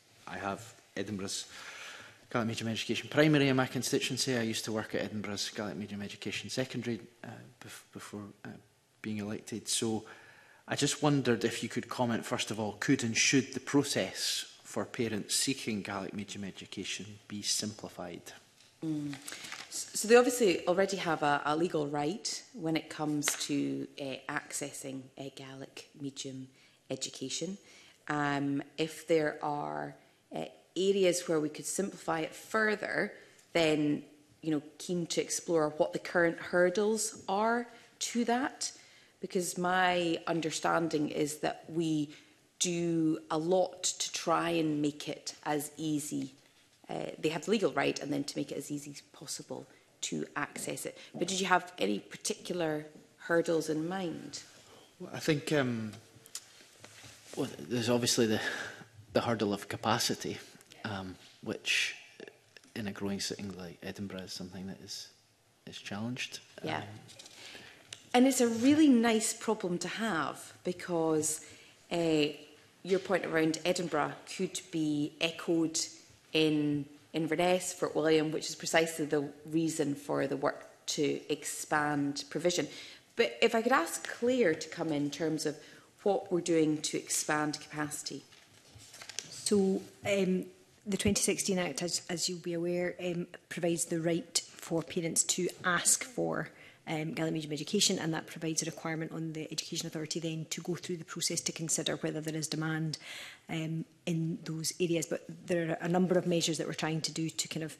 I have Edinburgh's Gaelic Medium Education Primary in my constituency. I used to work at Edinburgh's Gaelic Medium Education Secondary uh, bef before uh, being elected. So I just wondered if you could comment, first of all, could and should the process for parents seeking Gaelic Medium Education be simplified? Mm. So they obviously already have a, a legal right when it comes to uh, accessing uh, Gaelic medium education. Um, if there are uh, areas where we could simplify it further, then you know, keen to explore what the current hurdles are to that, because my understanding is that we do a lot to try and make it as easy. Uh, they have the legal right, and then to make it as easy as possible to access it. But did you have any particular hurdles in mind? Well, I think um, well, there's obviously the the hurdle of capacity um, which uh, in a growing city like Edinburgh is something that is is challenged. Um, yeah. Um, and it's a really nice problem to have because uh, your point around Edinburgh could be echoed in Inverness, Fort William, which is precisely the reason for the work to expand provision. But if I could ask Claire to come in terms of what we're doing to expand capacity. So um, The 2016 Act, as, as you'll be aware, um, provides the right for parents to ask for um, Gaelic medium education, and that provides a requirement on the Education Authority then to go through the process to consider whether there is demand um, in those areas. But there are a number of measures that we're trying to do to kind of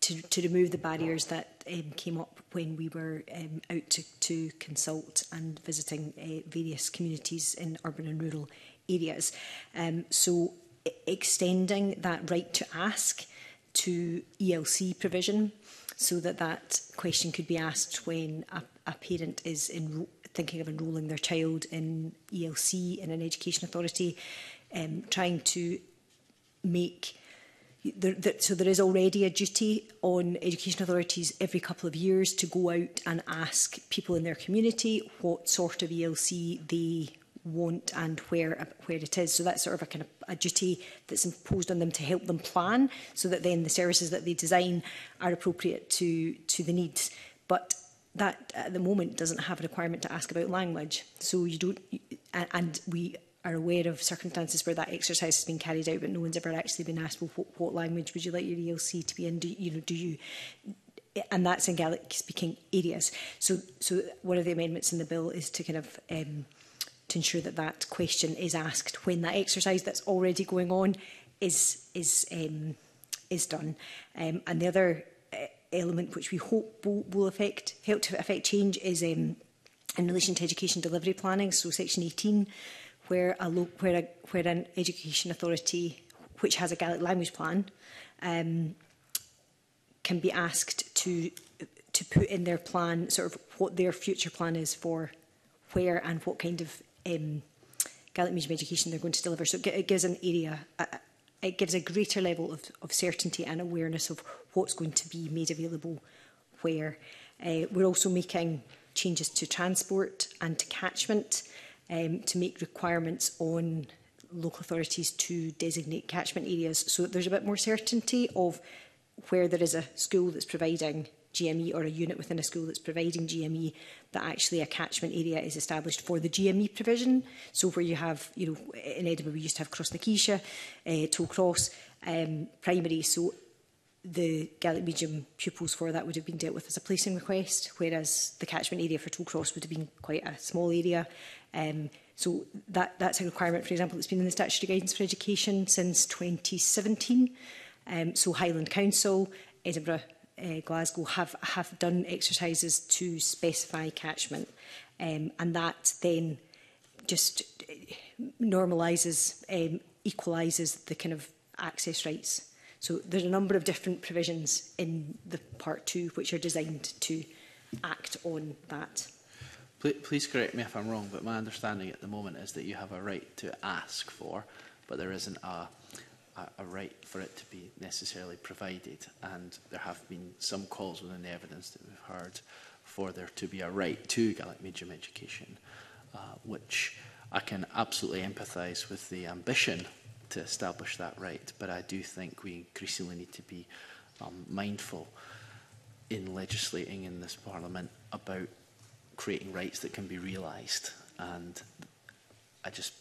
to, to remove the barriers that um, came up when we were um, out to, to consult and visiting uh, various communities in urban and rural areas. Um, so E-, extending that right to ask to ELC provision so that that question could be asked when a, a parent is thinking of enrolling their child in ELC in an education authority, um, trying to make there, there, so there is already a duty on education authorities every couple of years to go out and ask people in their community what sort of ELC they want and where where it is. So that's sort of a kind of a duty that's imposed on them to help them plan, so that then the services that they design are appropriate to to the needs. But that at the moment doesn't have a requirement to ask about language. So you don't, and we are aware of circumstances where that exercise has been carried out, but no one's ever actually been asked, well, what, what language would you like your ELC to be in? Do, you know, do you and that's in Gaelic speaking areas. So, so one of the amendments in the bill is to kind of um, to ensure that that question is asked when that exercise that's already going on is, is, um, is done. Um, and the other uh, element which we hope will, will affect, help to affect change is um, in relation to education delivery planning, so section 18, where, a where, a, where an education authority which has a Gaelic language plan um, can be asked to to put in their plan sort of what their future plan is for where and what kind of um, Gaelic Medium Education they're going to deliver. So it gives an area, it gives a greater level of, of certainty and awareness of what's going to be made available where. Uh, we're also making changes to transport and to catchment um, to make requirements on local authorities to designate catchment areas so that there's a bit more certainty of where there is a school that's providing GME or a unit within a school that's providing GME, that actually a catchment area is established for the GME provision. So where you have, you know, in Edinburgh we used to have Cross Nakisha, uh, eh, Toll Cross, um, primary. So the Gaelic medium pupils for that would have been dealt with as a placing request, whereas the catchment area for Toll Cross would have been quite a small area. Um, so that, that's a requirement, for example, that's been in the statutory guidance for education since 2017. Um, so Highland Council, Edinburgh uh, Glasgow have, have done exercises to specify catchment. Um, and that then just uh, normalises, um, equalises the kind of access rights. So there's a number of different provisions in the part two which are designed to act on that. Please, please correct me if I'm wrong, but my understanding at the moment is that you have a right to ask for, but there isn't a a, a right for it to be necessarily provided. And there have been some calls within the evidence that we've heard for there to be a right to Gaelic medium education, uh, which I can absolutely empathise with the ambition to establish that right, but I do think we increasingly need to be um, mindful in legislating in this parliament about creating rights that can be realised. And I just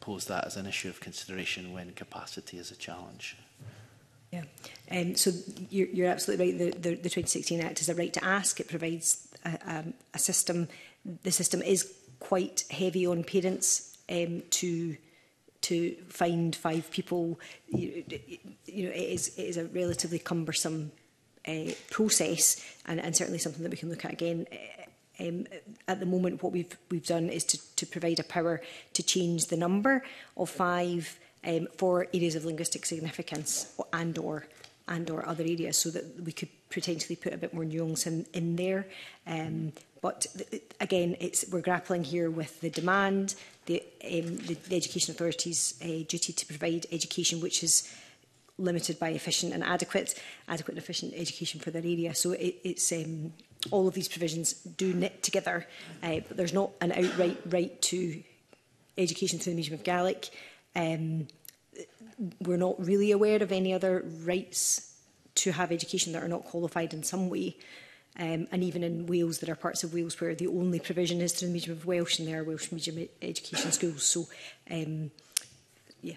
pose that as an issue of consideration when capacity is a challenge. Yeah, um, so you're, you're absolutely right. The, the, the 2016 Act is a right to ask. It provides a, um, a system. The system is quite heavy on parents um, to to find five people. You, you know, it is, it is a relatively cumbersome uh, process and, and certainly something that we can look at again Um, at the moment, what we've, we've done is to, to provide a power to change the number of five um, for areas of linguistic significance and or and or other areas so that we could potentially put a bit more nuance in, in there. Um, but th again, it's, we're grappling here with the demand, the, um, the, the Education authorities' uh, duty to provide education which is limited by efficient and adequate, adequate and efficient education for their area. So it, it's um, all of these provisions do knit together, uh, but there's not an outright right to education through the medium of Gaelic. Um, we're not really aware of any other rights to have education that are not qualified in some way. Um, and even in Wales, there are parts of Wales where the only provision is through the medium of Welsh, and there are Welsh medium e-, education schools. So, um, yeah,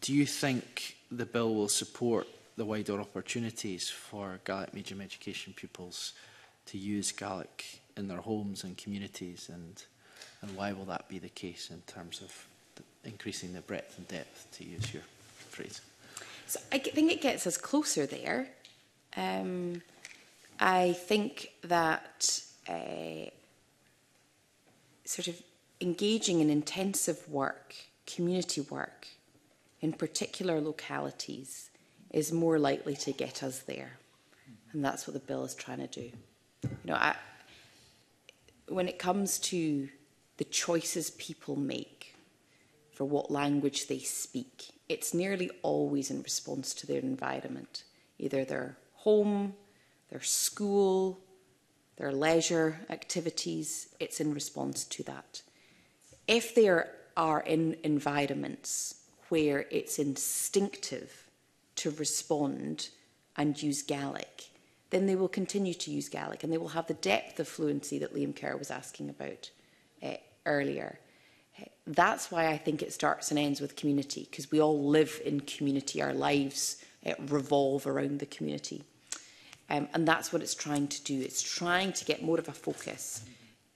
do you think the bill will support the wider opportunities for Gaelic medium education pupils to use Gaelic in their homes and communities, and and why will that be the case in terms of increasing the breadth and depth, to use your phrase. So I think it gets us closer there. Um, I think that uh, sort of engaging in intensive work, community work, in particular localities, is more likely to get us there. And that's what the bill is trying to do. You know, I, when it comes to the choices people make, for what language they speak. It's nearly always in response to their environment, either their home, their school, their leisure activities. It's in response to that. If they are, are in environments where it's instinctive to respond and use Gaelic, then they will continue to use Gaelic and they will have the depth of fluency that Liam Kerr was asking about uh, earlier. That's why I think it starts and ends with community, because we all live in community. Our lives uh, revolve around the community. Um, and that's what it's trying to do. It's trying to get more of a focus.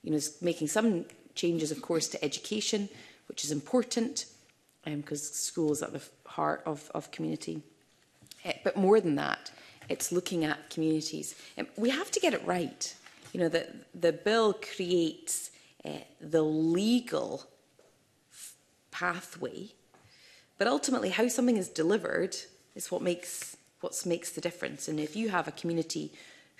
You know, it's making some changes, of course, to education, which is important, because um, school is at the heart of, of community. Uh, but more than that, it's looking at communities. Um, we have to get it right. You know, the, the bill creates uh, the legal pathway. But ultimately, how something is delivered is what makes, what makes the difference. And if you have a community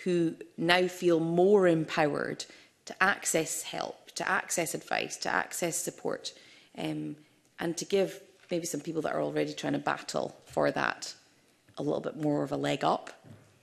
who now feel more empowered to access help, to access advice, to access support, um, and to give maybe some people that are already trying to battle for that a little bit more of a leg up,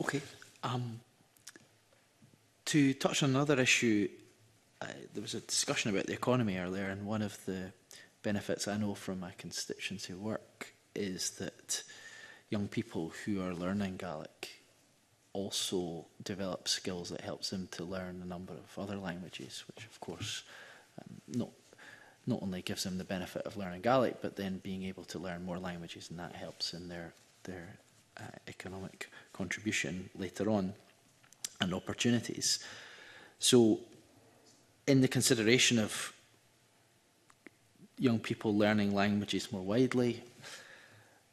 Okay. Um, to touch on another issue, uh, there was a discussion about the economy earlier, and one of the benefits I know from my constituency work is that young people who are learning Gaelic also develop skills that helps them to learn a number of other languages, which of course um, not not only gives them the benefit of learning Gaelic, but then being able to learn more languages, and that helps in their their uh, economic contribution later on and opportunities. So, in the consideration of young people learning languages more widely.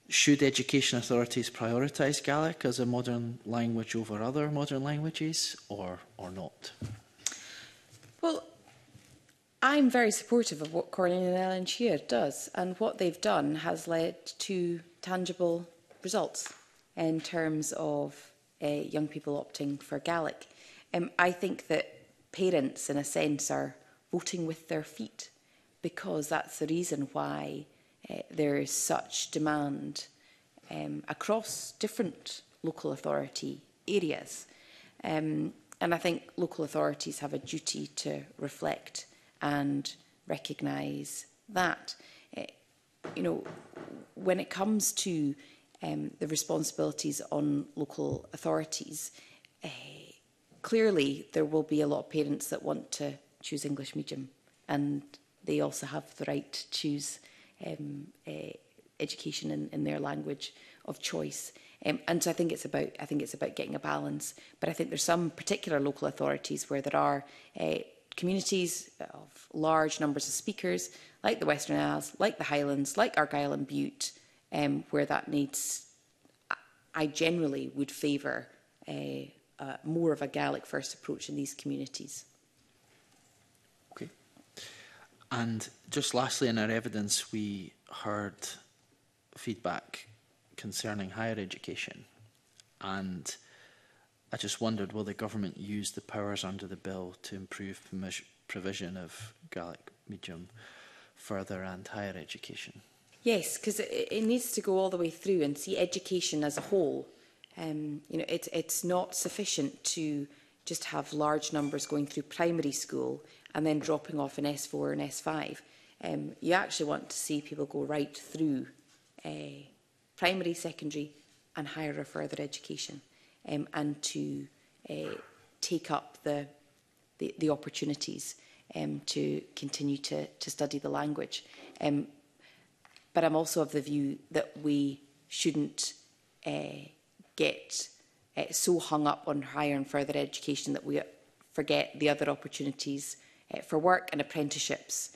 Should education authorities prioritise Gaelic as a modern language over other modern languages or, or not? Well, I'm very supportive of what Corlin and Ellen Shear does and what they've done has led to tangible results in terms of uh, young people opting for Gaelic. Um, I think that parents, in a sense, are voting with their feet because that's the reason why uh, there is such demand um, across different local authority areas. Um, and I think local authorities have a duty to reflect and recognise that. Uh, you know, when it comes to um, the responsibilities on local authorities, uh, clearly there will be a lot of parents that want to choose English medium and they also have the right to choose um, uh, education in, in their language of choice. Um, and so I think it's about I think it's about getting a balance. But I think there's some particular local authorities where there are uh, communities of large numbers of speakers, like the Western Isles, like the Highlands, like Argyll and Butte, um, where that needs. I generally would favour uh, uh, more of a Gaelic first approach in these communities. And just lastly, in our evidence, we heard feedback concerning higher education. And I just wondered, will the government use the powers under the bill to improve provision of Gaelic medium further and higher education? Yes, because it, it needs to go all the way through and see education as a whole. Um, you know, it, it's not sufficient to just have large numbers going through primary school and then dropping off in S4 and S5. Um, you actually want to see people go right through uh, primary, secondary and higher or further education um, and to uh, take up the, the, the opportunities um, to continue to, to study the language. Um, but I'm also of the view that we shouldn't uh, get uh, so hung up on higher and further education that we forget the other opportunities uh, for work and apprenticeships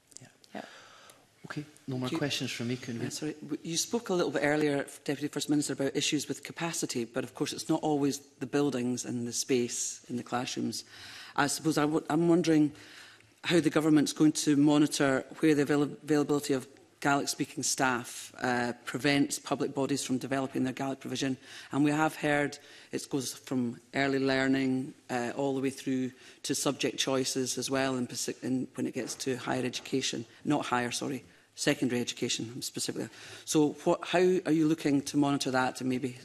Okay, no more you, questions from me, Can Yeah, sorry, you spoke a little bit earlier, Deputy First Minister, about issues with capacity, but of course it's not always the buildings and the space in the classrooms. I suppose I w I'm wondering how the government's going to monitor where the avail availability of Gaelic-speaking staff uh, prevents public bodies from developing their Gaelic provision. And we have heard it goes from early learning uh, all the way through to subject choices as well in, in, when it gets to higher education. Not higher, sorry, secondary education specifically. So what, how are you looking to monitor that and maybe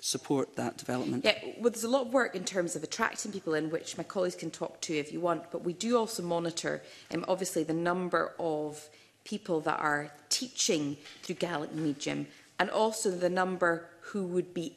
support that development? Yeah, well, there's a lot of work in terms of attracting people in, which my colleagues can talk to if you want, but we do also monitor, um, obviously, the number of people that are teaching through Gaelic Medium and also the number who would be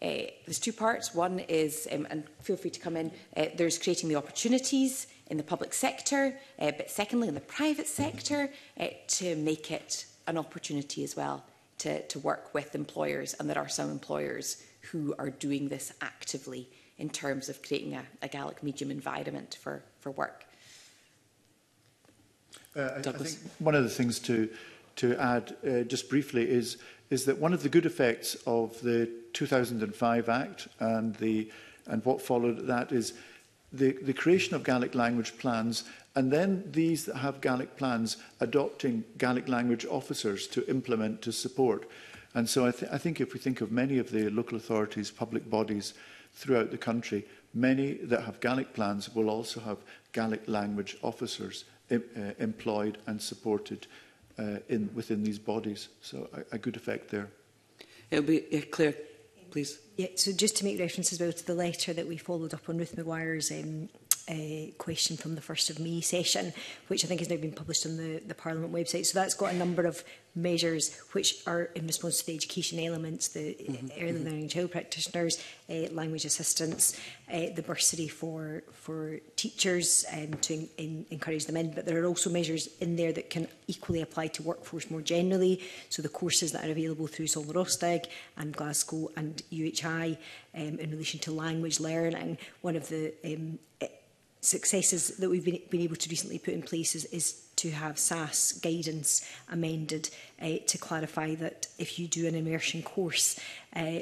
Uh, there's two parts. One is, um, and feel free to come in, uh, there's creating the opportunities in the public sector, uh, but secondly in the private sector uh, to make it an opportunity as well to, to work with employers. And there are some employers who are doing this actively in terms of creating a, a Gaelic medium environment for, for work. Uh, I, I think one of the things to, to add uh, just briefly is is that one of the good effects of the 2005 Act and, the, and what followed that is the, the creation of Gaelic language plans and then these that have Gaelic plans adopting Gaelic language officers to implement, to support. And so I, th I think if we think of many of the local authorities, public bodies throughout the country, many that have Gaelic plans will also have Gaelic language officers em uh, employed and supported uh, in, within these bodies. So a, a good effect there. It'll be yeah, clear, please. Yeah, so just to make reference as well to the letter that we followed up on Ruth McGuire's um, uh, question from the 1st of May session, which I think has now been published on the, the Parliament website. So that's got a number of measures which are in response to the education elements, the mm -hmm. early mm-hmm. learning child practitioners, uh, language assistance, uh, the bursary for, for teachers um, to in, encourage them in. But there are also measures in there that can equally apply to workforce more generally. So the courses that are available through Solorosteg and Glasgow and UHI um, in relation to language learning, one of the um, successes that we've been, been able to recently put in place is, is to have SAS guidance amended uh, to clarify that if you do an immersion course uh,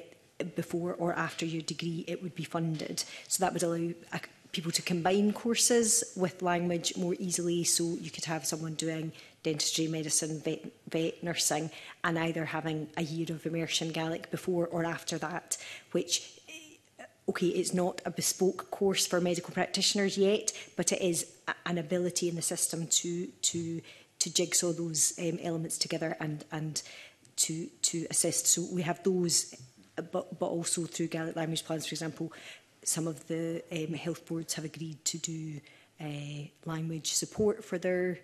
before or after your degree, it would be funded. So that would allow a, people to combine courses with language more easily. So you could have someone doing dentistry, medicine, vet, vet nursing, and either having a year of immersion Gaelic before or after that, which okay, it's not a bespoke course for medical practitioners yet, but it is an ability in the system to to to jigsaw those um, elements together and and to to assist. So we have those, but but also through Gaelic language plans, for example, some of the um, health boards have agreed to do uh, language support for their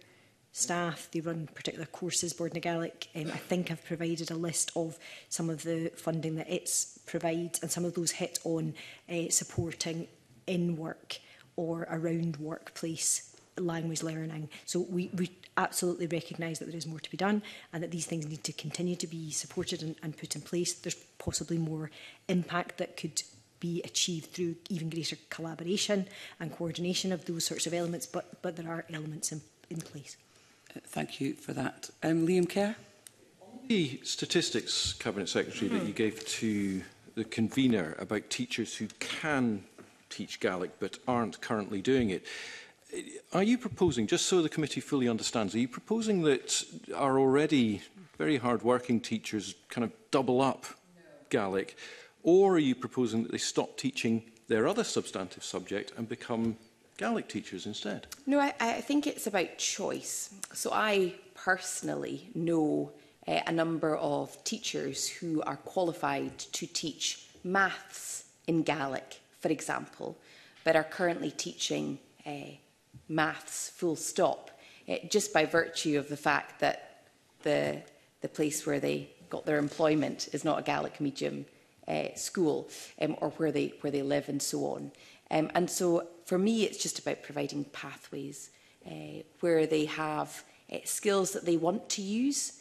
staff. They run particular courses, Board na Um, I think I've provided a list of some of the funding that it's provides and some of those hit on uh, supporting in work or around workplace language learning. So we, we absolutely recognise that there is more to be done and that these things need to continue to be supported and, and put in place. There's possibly more impact that could be achieved through even greater collaboration and coordination of those sorts of elements, but, but there are elements in, in place thank you for that. Um, Liam Kerr. The statistics, Cabinet Secretary, mm -hmm. that you gave to the convener about teachers who can teach Gaelic but aren't currently doing it, are you proposing, just so the committee fully understands, are you proposing that our already very hard-working teachers kind of double up no. Gaelic, or are you proposing that they stop teaching their other substantive subject and become Gaelic teachers instead? No, I, I think it's about choice. So I personally know uh, a number of teachers who are qualified to teach maths in Gaelic, for example, but are currently teaching uh, maths full stop, uh, just by virtue of the fact that the, the place where they got their employment is not a Gaelic medium uh, school um, or where they, where they live and so on. Um, and so for me, it's just about providing pathways uh, where they have uh, skills that they want to use,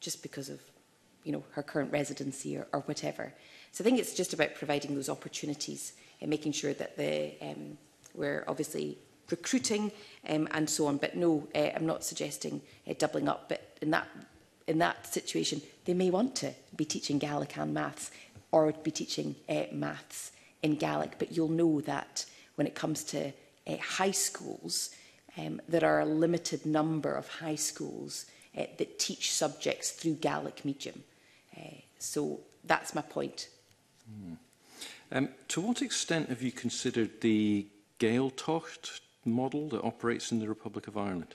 just because of you know, her current residency or, or whatever. So I think it's just about providing those opportunities and making sure that the, um, we're obviously recruiting um, and so on. But no, uh, I'm not suggesting uh, doubling up. But in that, in that situation, they may want to be teaching Gaelic and maths or be teaching uh, maths in Gaelic. But you'll know that when it comes to uh, high schools, um, there are a limited number of high schools uh, that teach subjects through Gaelic medium. Eh, so that's my point. Mm. Um, to what extent have you considered the Gaeltacht model that operates in the Republic of Ireland?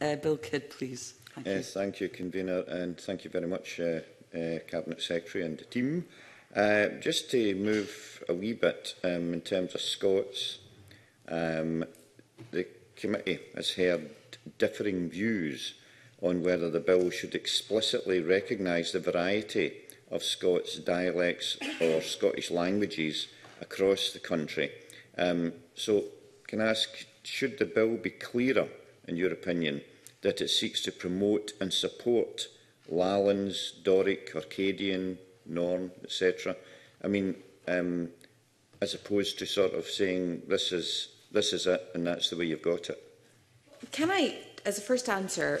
uh, Bill Kidd, please? Thank yes, you. thank you, Convener, and thank you very much, uh, uh, Cabinet Secretary and the team. Uh, just to move a wee bit um, in terms of Scots, um, the committee has heard differing views on whether the bill should explicitly recognise the variety of Scots dialects or Scottish languages across the country. Um, so can I ask, should the bill be clearer, in your opinion, that it seeks to promote and support Lallans, Doric, Arcadian, Norn, etc.? I mean, um, as opposed to sort of saying this is this is it and that's the way you've got it. Can I, as a first answer,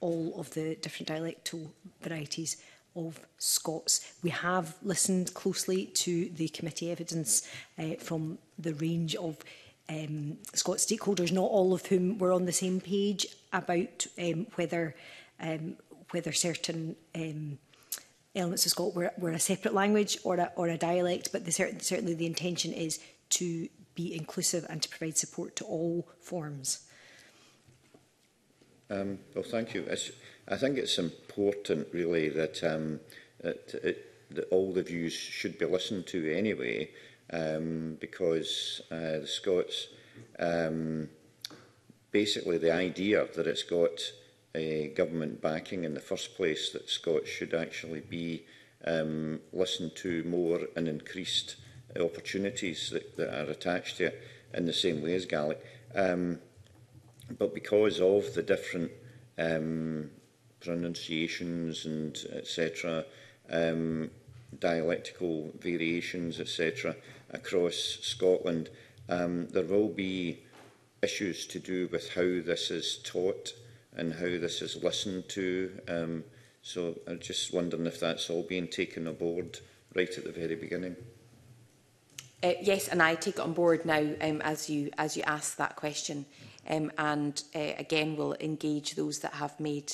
all of the different dialectal varieties of Scots. We have listened closely to the committee evidence uh, from the range of um, Scots stakeholders, not all of whom were on the same page about um, whether um, whether certain um, elements of Scots were, were a separate language or a, or a dialect, but the certain, certainly the intention is to be inclusive and to provide support to all forms. Um, well, thank you. It's, I think it's important, really, that, um, that, it, uh, that all the views should be listened to anyway, um, because uh, the Scots, um, basically the idea that it's got a uh, government backing in the first place, that Scots should actually be um, listened to more and increased opportunities that, that are attached to it in the same way as Gaelic. Um, but because of the different um, pronunciations and etc., um, dialectical variations, etc., across Scotland. Um, there will be issues to do with how this is taught and how this is listened to. Um, so I'm just wondering if that's all being taken aboard right at the very beginning. Uh, yes, and I take it on board now um, as you as you ask that question, um, and uh, again we'll engage those that have made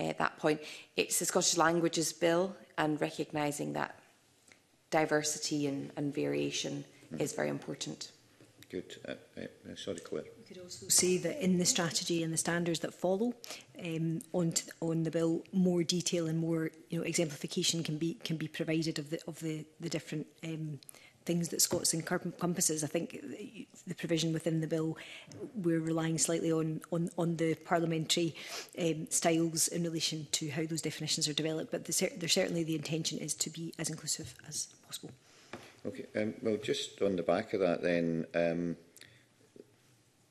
at that point. It's the Scottish Languages Bill and recognising that diversity and, and variation mm. is very important. Good. Uh, uh, uh, sorry, Claire. We could also see that in the strategy and the standards that follow um, on, to, on the bill, more detail and more you know, exemplification can be, can be provided of the, of the, the different um, uh, things that Scots encompasses. I think the provision within the bill, we're relying slightly on, on, on the parliamentary um, styles in relation to how those definitions are developed, but the, certainly the intention is to be as inclusive as possible. Okay, um, well, just on the back of that then, um,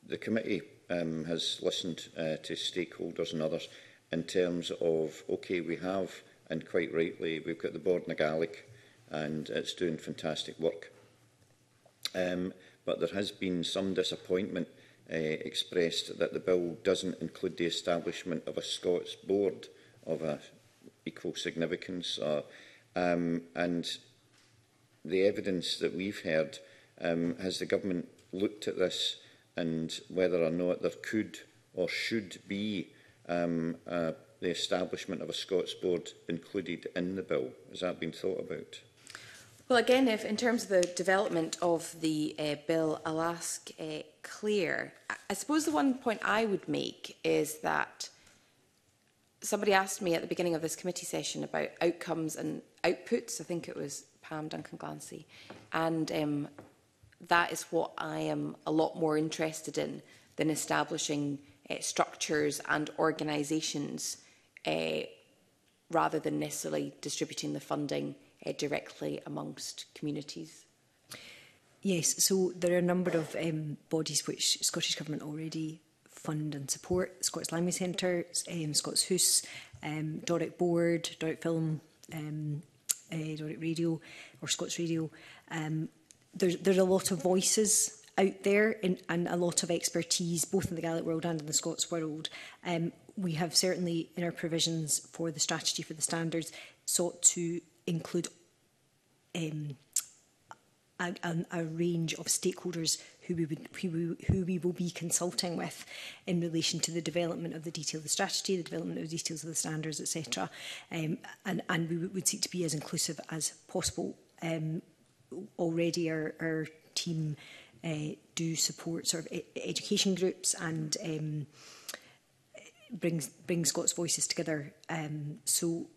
the committee um, has listened uh, to stakeholders and others in terms of, okay, we have, and quite rightly, we've got the board in the Gaelic and it's doing fantastic work. Um, but there has been some disappointment uh, expressed that the bill doesn't include the establishment of a Scots board of a equal significance. Or, uh, um, and the evidence that we've heard, um, has the government looked at this and whether or not there could or should be um, uh, the establishment of a Scots board included in the bill? Has that been thought about? Well, again, if in terms of the development of the uh, bill, I'll ask uh, eh, Claire. I suppose the one point I would make is that somebody asked me at the beginning of this committee session about outcomes and outputs. I think it was Pam Duncan Glancy. And um, that is what I am a lot more interested in than establishing uh, structures and organisations uh, rather than necessarily distributing the funding uh, directly amongst communities? Yes, so there are a number of um, bodies which Scottish Government already fund and support. Scots Language Centre, um, Scots House, um, Doric Board, Doric Film, um, uh, Doric Radio or Scots Radio. Um, there's, there's a lot of voices out there in, and a lot of expertise both in the Gaelic world and in the Scots world. Um, we have certainly in our provisions for the strategy for the standards sought to include um, a, a, a range of stakeholders who we, would, who, we, who we will be consulting with in relation to the development of the detail of the strategy, the development of the details of the standards, etc. Um, and, and we would seek to be as inclusive as possible. Um, already our, our team uh, do support sort of e education groups and um, brings, brings Scots voices together. Um, so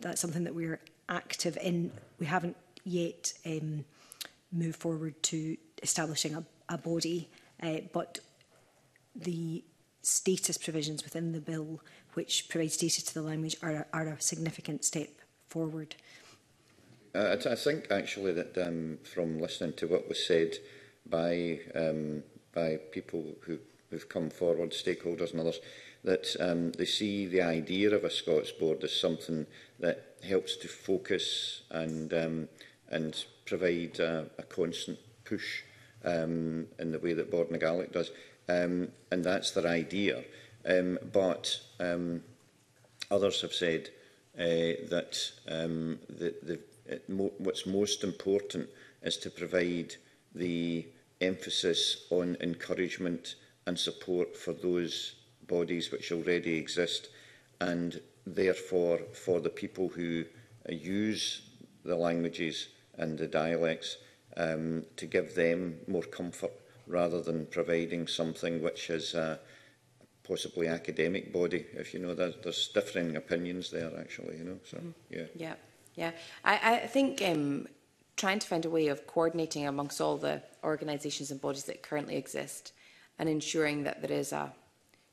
that's something that we're active in, we haven't yet um, moved forward to establishing a, a body, uh, but the status provisions within the bill which provide status to the language are, are a significant step forward. Uh, I, I think actually that um, from listening to what was said by um, by people who, who've come forward, stakeholders and others, that um, they see the idea of a Scots board as something that helps to focus and, um, and provide a, a constant push um, in the way that Board na Gaelic does. Um, and that's their idea. Um, but um, others have said uh, that um, the, the, it mo what's most important is to provide the emphasis on encouragement and support for those bodies which already exist and therefore for the people who uh, use the languages and the dialects um, to give them more comfort rather than providing something which is a possibly academic body, if you know that. There's differing opinions there, actually, you know. So, mm-hmm. yeah. Yeah, yeah. I, I think um, trying to find a way of coordinating amongst all the organizations and bodies that currently exist and ensuring that there is a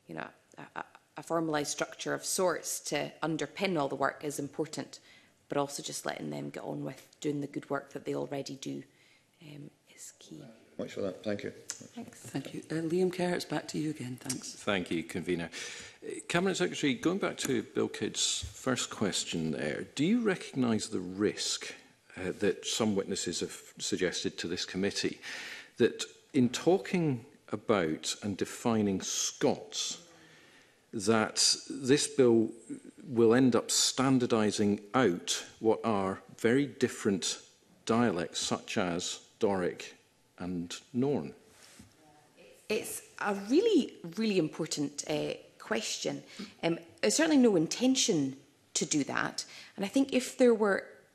you know, a, a formalised structure of sorts to underpin all the work is important, but also just letting them get on with doing the good work that they already do um, is key. Much for that. Thank you. Thanks. Thank you. Uh, Liam Kerr, it's back to you again. Thanks. Thank you, convener. Uh, Cabinet Secretary, going back to Bill Kidd's first question there, do you recognise the risk uh, that some witnesses have suggested to this committee that in talking about and defining Scots that this bill will end up standardizing out what are very different dialects such as Doric and Norn? It's a really, really important uh, question. Um, there's certainly no intention to do that. And I think if there were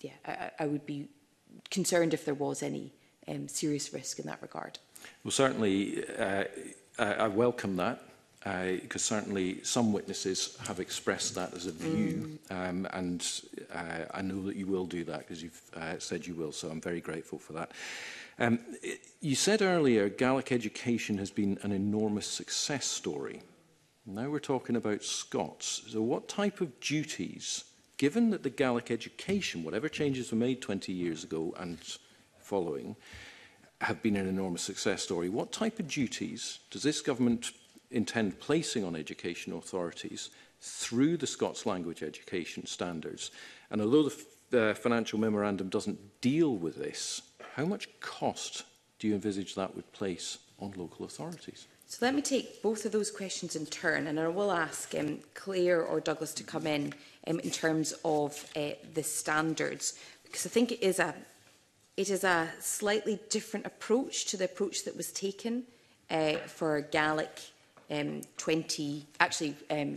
yeah, I, I would be concerned if there was any um, serious risk in that regard. Well, certainly, uh, I, I welcome that because uh, certainly some witnesses have expressed that as a view, mm. um, and uh, I know that you will do that because you've uh, said you will, so I'm very grateful for that. Um, it, you said earlier Gaelic education has been an enormous success story. Now we're talking about Scots. So, what type of duties, given that the Gaelic education, whatever changes were made 20 years ago and following, have been an enormous success story. What type of duties does this government intend placing on education authorities through the Scots language education standards? And although the uh, financial memorandum doesn't deal with this, how much cost do you envisage that would place on local authorities? So let me take both of those questions in turn, and I will ask um, Claire or Douglas to come in um, in terms of uh, the standards, because I think it is a, It is a slightly different approach to the approach that was taken uh, for Gaelic um, 20, actually um,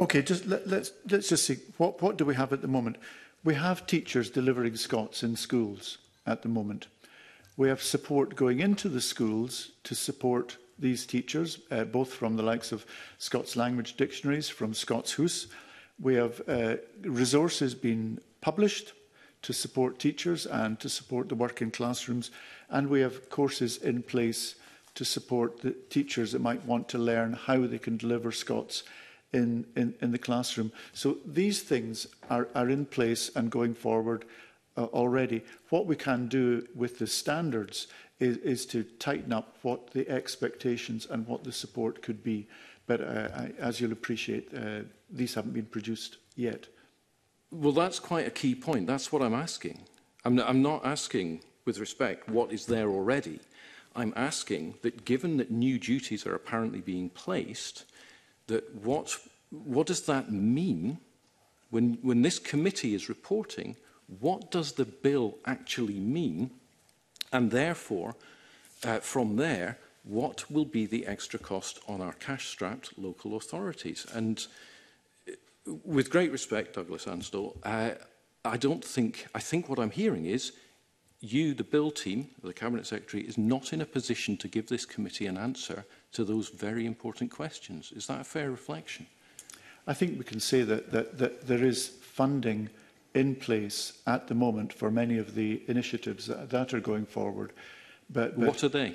Okay, just let, let's, let's just see. What, what do we have at the moment? We have teachers delivering Scots in schools at the moment. We have support going into the schools to support these teachers, uh, both from the likes of Scots language dictionaries, from Scots House. We have uh, resources being published to support teachers and to support the work in classrooms And we have courses in place to support the teachers that might want to learn how they can deliver Scots in, in, in the classroom. So these things are, are in place and going forward uh, already. What we can do with the standards is, is to tighten up what the expectations and what the support could be. But uh, I, as you'll appreciate, uh, these haven't been produced yet. Well, that's quite a key point. That's what I'm asking. I'm, I'm not asking with respect what is there already, I'm asking that given that new duties are apparently being placed, that what, what does that mean when, when this committee is reporting, what does the bill actually mean? And therefore, uh, from there, what will be the extra cost on our cash-strapped local authorities? And uh, with great respect, Douglas Anstall, uh, I don't think, I think what I'm hearing is you, the bill team, the Cabinet Secretary, is not in a position to give this committee an answer to those very important questions. Is that a fair reflection? I think we can say that, that, that there is funding in place at the moment for many of the initiatives that, that are going forward. But, but What are they?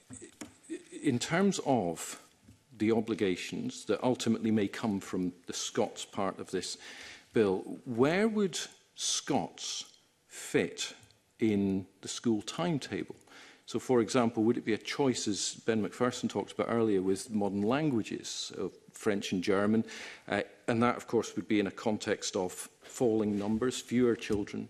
in terms of the obligations that ultimately may come from the Scots part of this bill, where would Scots fit in the school timetable? So, for example, would it be a choice, as Ben McPherson talked about earlier, with modern languages of French and German? Uh, and that, of course, would be in a context of falling numbers, fewer children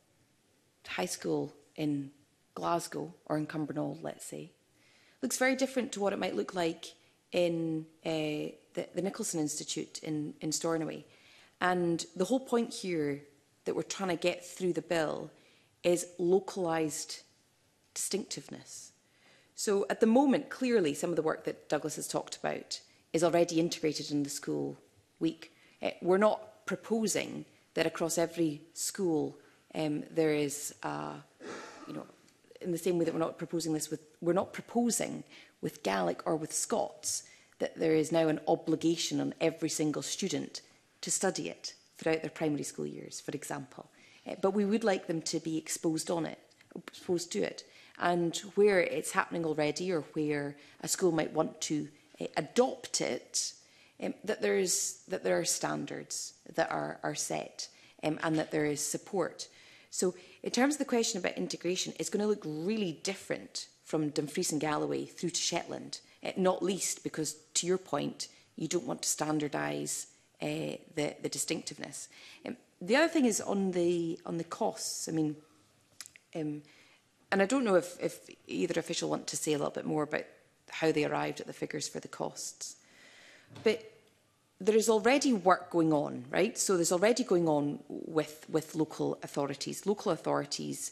high school in Glasgow or in Cumbernauld, let's say, looks very different to what it might look like in uh, the, the Nicholson Institute in, in Stornoway. And the whole point here that we're trying to get through the bill is localised distinctiveness. So at the moment, clearly, some of the work that Douglas has talked about is already integrated in the school week. Uh, we're not proposing that across every school um, there is, uh, you know, in the same way that we're not proposing this with, we're not proposing with Gaelic or with Scots that there is now an obligation on every single student to study it throughout their primary school years, for example. Uh, but we would like them to be exposed on it, exposed to it and where it's happening already or where a school might want to uh, adopt it, um, that, there's, that there are standards that are, are set um, and that there is support. So in terms of the question about integration, it's going to look really different from Dumfries and Galloway through to Shetland, uh, not least because, to your point, you don't want to standardise uh, the, the distinctiveness. Um, the other thing is on the on the costs. I mean, um, And I don't know if, if either official want to say a little bit more about how they arrived at the figures for the costs. But there is already work going on, right? So there's already going on with, with local authorities. Local authorities,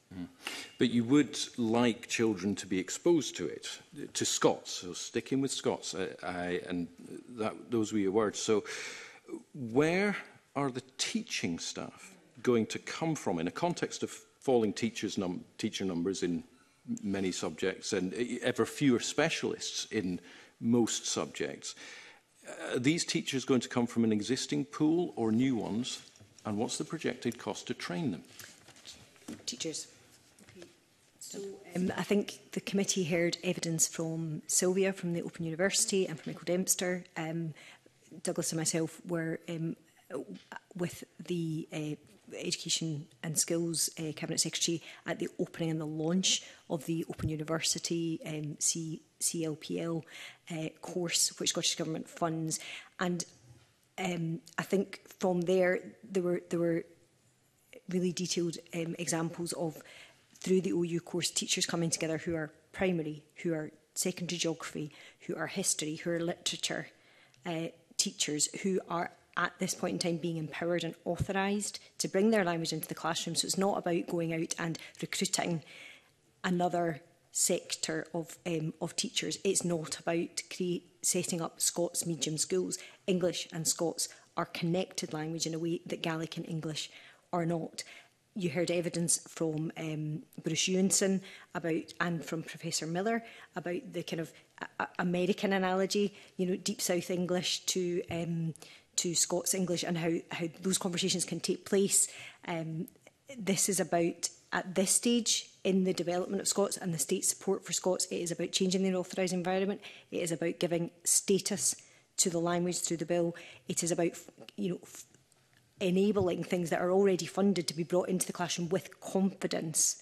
Mm. But you would like children to be exposed to it, to Scots, so sticking with Scots, I, uh, I, and that, those were your words. So where are the teaching staff going to come from in a context of falling teachers num teacher numbers in many subjects and e-, e-, ever fewer specialists in most subjects. Are these teachers going to come from an existing pool or new ones? And what's the projected cost to train them? Teachers. Um, I think the committee heard evidence from Sylvia from the Open University and from Michael Dempster. Um, Douglas and myself were um, with the uh, Education and Skills uh, Cabinet Secretary at the opening and the launch of the Open University um, C CLPL uh, eh, course, which Scottish Government funds. And um, I think from there, there were, there were really detailed um, examples of, through the OU course, teachers coming together who are primary, who are secondary geography, who are history, who are literature uh, teachers, who are at this point in time being empowered and authorised to bring their language into the classroom. So it's not about going out and recruiting another sector of, um, of teachers. It's not about create, setting up Scots medium schools. English and Scots are connected language in a way that Gaelic and English are not. You heard evidence from um, Bruce Ewanson about and from Professor Miller about the kind of uh, uh, American analogy, you know, deep South English to um, to Scots English and how, how those conversations can take place. Um, this is about, at this stage in the development of Scots and the state support for Scots, it is about changing the authorised environment. It is about giving status to the language through the bill. It is about, you know, enabling things that are already funded to be brought into the classroom with confidence.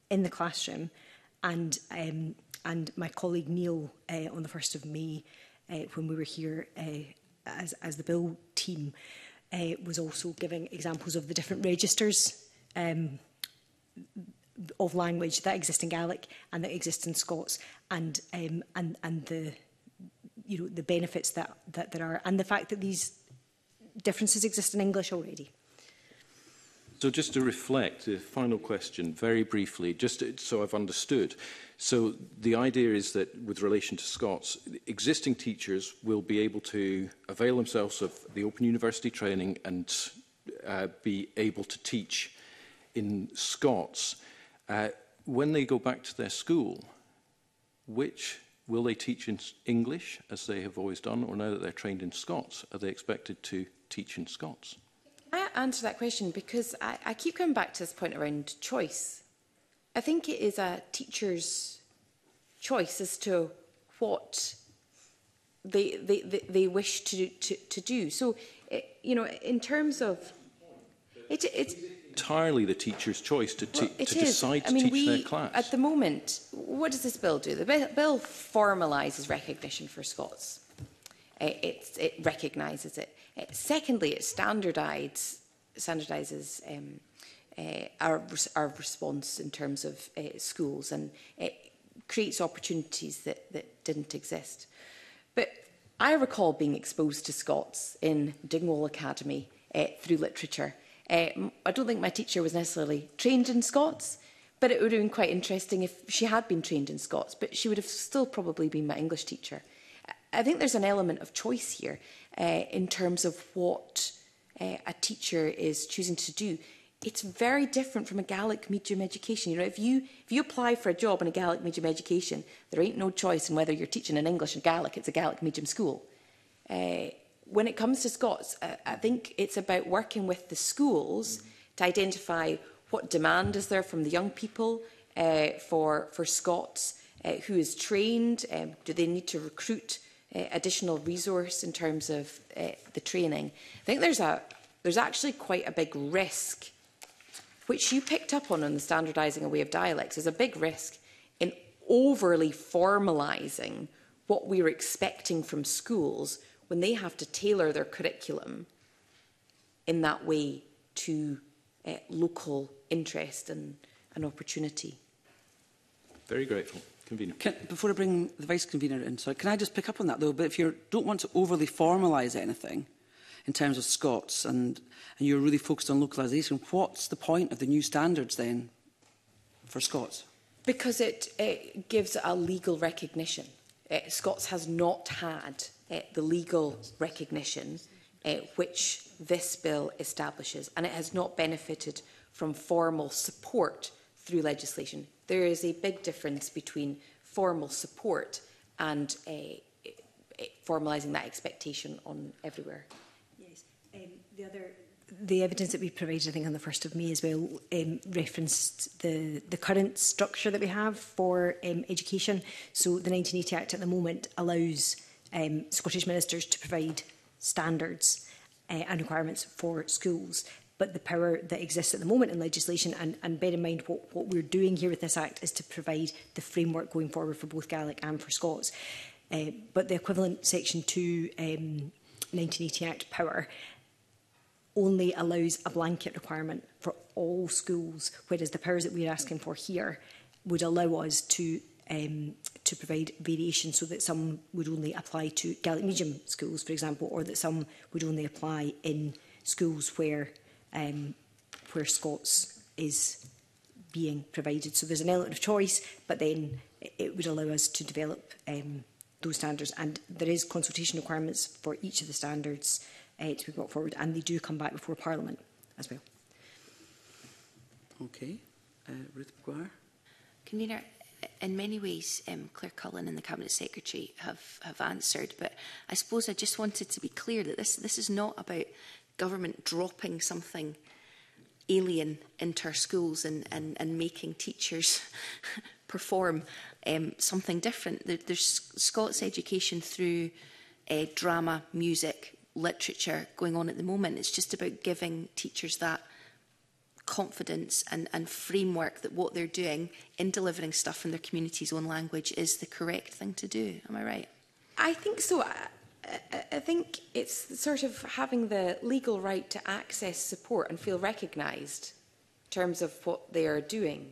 in the classroom. And, um, and my colleague Neil uh, on the 1st of May uh, when we were here uh, as, as the bill team uh, was also giving examples of the different registers um, of language that exist in Gaelic and that exist in Scots and um, and and the you know the benefits that that there are and the fact that these differences exist in English already. So just to reflect, the final question, very briefly, just so I've understood. So the idea is that with relation to Scots, existing teachers will be able to avail themselves of the Open University training and uh, be able to teach in Scots. Uh, when they go back to their school, which will they teach in English as they have always done, or now that they're trained in Scots, are they expected to teach in Scots? I answer that question? Because I, I keep coming back to this point around choice. I think it is a teacher's choice as to what they, they, they, they wish to, to, to do. So, it, eh, you know, in terms of... It, it's entirely the teacher's choice to, well, to decide I mean, to teach we, their class. At the moment, what does this bill do? The bill formalises recognition for Scots. Eh, it, it, it recognises it. Eh, secondly, it standardizes, standardizes um, uh, our, our response in terms of uh, schools and it creates opportunities that, that didn't exist. But I recall being exposed to Scots in Dingwall Academy uh, through literature. Uh, I don't think my teacher was necessarily trained in Scots, but it would have been quite interesting if she had been trained in Scots, but she would have still probably been my English teacher. I think there's an element of choice here uh, in terms of what uh, a teacher is choosing to do. It's very different from a Gaelic medium education. You know, if you if you apply for a job in a Gaelic medium education, there ain't no choice in whether you're teaching in English or Gaelic. It's a Gaelic medium school. Uh, when it comes to Scots, uh, I think it's about working with the schools to identify what demand is there from the young people uh, for for Scots. Uh, who is trained? Um, do they need to recruit uh, additional resource in terms of uh, the training. I think there's, a, there's actually quite a big risk, which you picked up on on the standardising away of dialects, is a big risk in overly formalising what we're expecting from schools when they have to tailor their curriculum in that way to uh, local interest and, and opportunity. Very grateful. Convener. Can, before I bring the Vice Convener in, sorry, can I just pick up on that, though? But if you don't want to overly formalise anything in terms of Scots and, and you're really focused on localisation, what's the point of the new standards then for Scots? Because it, it gives a legal recognition. Uh, Scots has not had uh, the legal recognition uh, which this bill establishes, and it has not benefited from formal support through legislation there is a big difference between formal support and uh, formalizing that expectation on everywhere. Yes. Um, the other the evidence that we provided, I think, on the 1st of May as well, um, referenced the, the current structure that we have for um, education. So the 1980 Act at the moment allows um, Scottish ministers to provide standards uh, and requirements for schools but the power that exists at the moment in legislation, and, and bear in mind what, what we're doing here with this Act is to provide the framework going forward for both Gaelic and for Scots. Uh, but the equivalent Section 2 um, 1980 Act power only allows a blanket requirement for all schools, whereas the powers that we're asking for here would allow us to um, to provide variation so that some would only apply to Gaelic medium schools, for example, or that some would only apply in schools where um, where Scots is being provided. So there's an element of choice, but then it would allow us to develop um, those standards. And there is consultation requirements for each of the standards uh, to be brought forward, and they do come back before Parliament as well. Okay. Uh, Ruth McGuire. Convener, in many ways, um, Claire Cullen and the Cabinet Secretary have, have answered, but I suppose I just wanted to be clear that this, this is not about government dropping something alien into our schools and, and, and making teachers perform um, something different. There, there's Scots education through uh, drama, music, literature going on at the moment. It's just about giving teachers that confidence and, and framework that what they're doing in delivering stuff in their community's own language is the correct thing to do. Am I right? I think so. I think it's sort of having the legal right to access support and feel recognised in terms of what they are doing.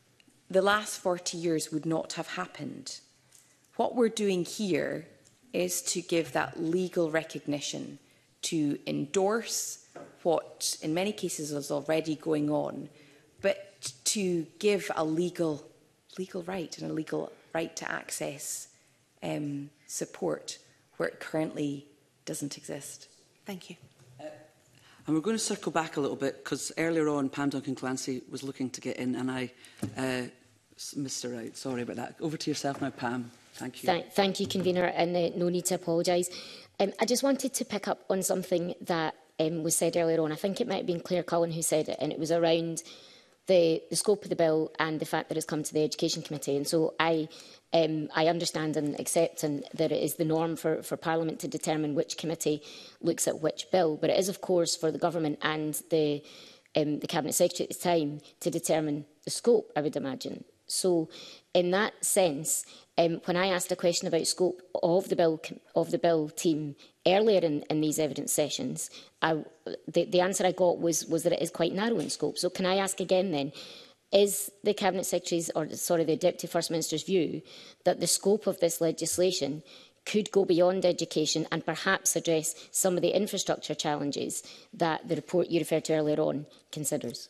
the last 40 years would not have happened. What we're doing here is to give that legal recognition, to endorse what in many cases is already going on, but to give a legal, legal right and a legal right to access um, support where it currently doesn't exist. Thank you. Uh, and we're going to circle back a little bit because earlier on Pam Duncan Clancy was looking to get in and I uh, missed her out. Sorry about that. Over to yourself now, Pam. Thank you. Th thank you, convener, and uh, no need to apologise. Um, I just wanted to pick up on something that um, was said earlier on. I think it might have been Claire Cullen who said it, and it was around the, the scope of the bill and the fact that it's come to the Education Committee. And so I um, I understand and accept and that it is the norm for, for Parliament to determine which committee looks at which bill. But it is, of course, for the government and the, um, the Cabinet Secretary at the time to determine the scope, I would imagine. So in that sense, um, when I asked a question about scope of the bill of the bill team earlier in, in these evidence sessions, I, the, the answer I got was, was that it is quite narrow in scope. So can I ask again then, is the Cabinet Secretary's, or sorry, the Deputy First Minister's view that the scope of this legislation could go beyond education and perhaps address some of the infrastructure challenges that the report you referred to earlier on considers?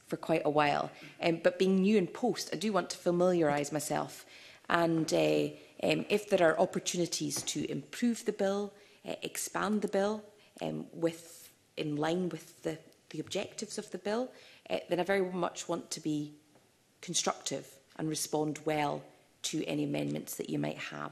for quite a while. Um, but being new in post, I do want to familiarise myself. And uh, um, if there are opportunities to improve the bill, uh, expand the bill um, with, in line with the, the objectives of the bill, uh, then I very much want to be constructive and respond well to any amendments that you might have.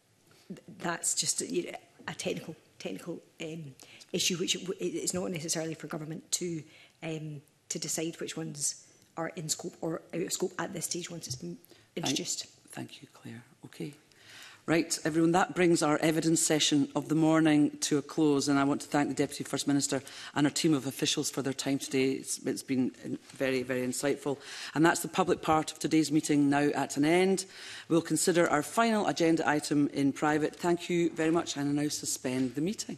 that's just you know, a technical technical um, issue, which it, not necessarily for government to um, to decide which ones are in scope or out of scope at this stage once it's been introduced. Thank, thank you, Claire. Okay, Right, everyone, that brings our evidence session of the morning to a close, and I want to thank the Deputy First Minister and her team of officials for their time today. It's, it's been uh, very, very insightful. And that's the public part of today's meeting now at an end. We'll consider our final agenda item in private. Thank you very much, and I now suspend the meeting.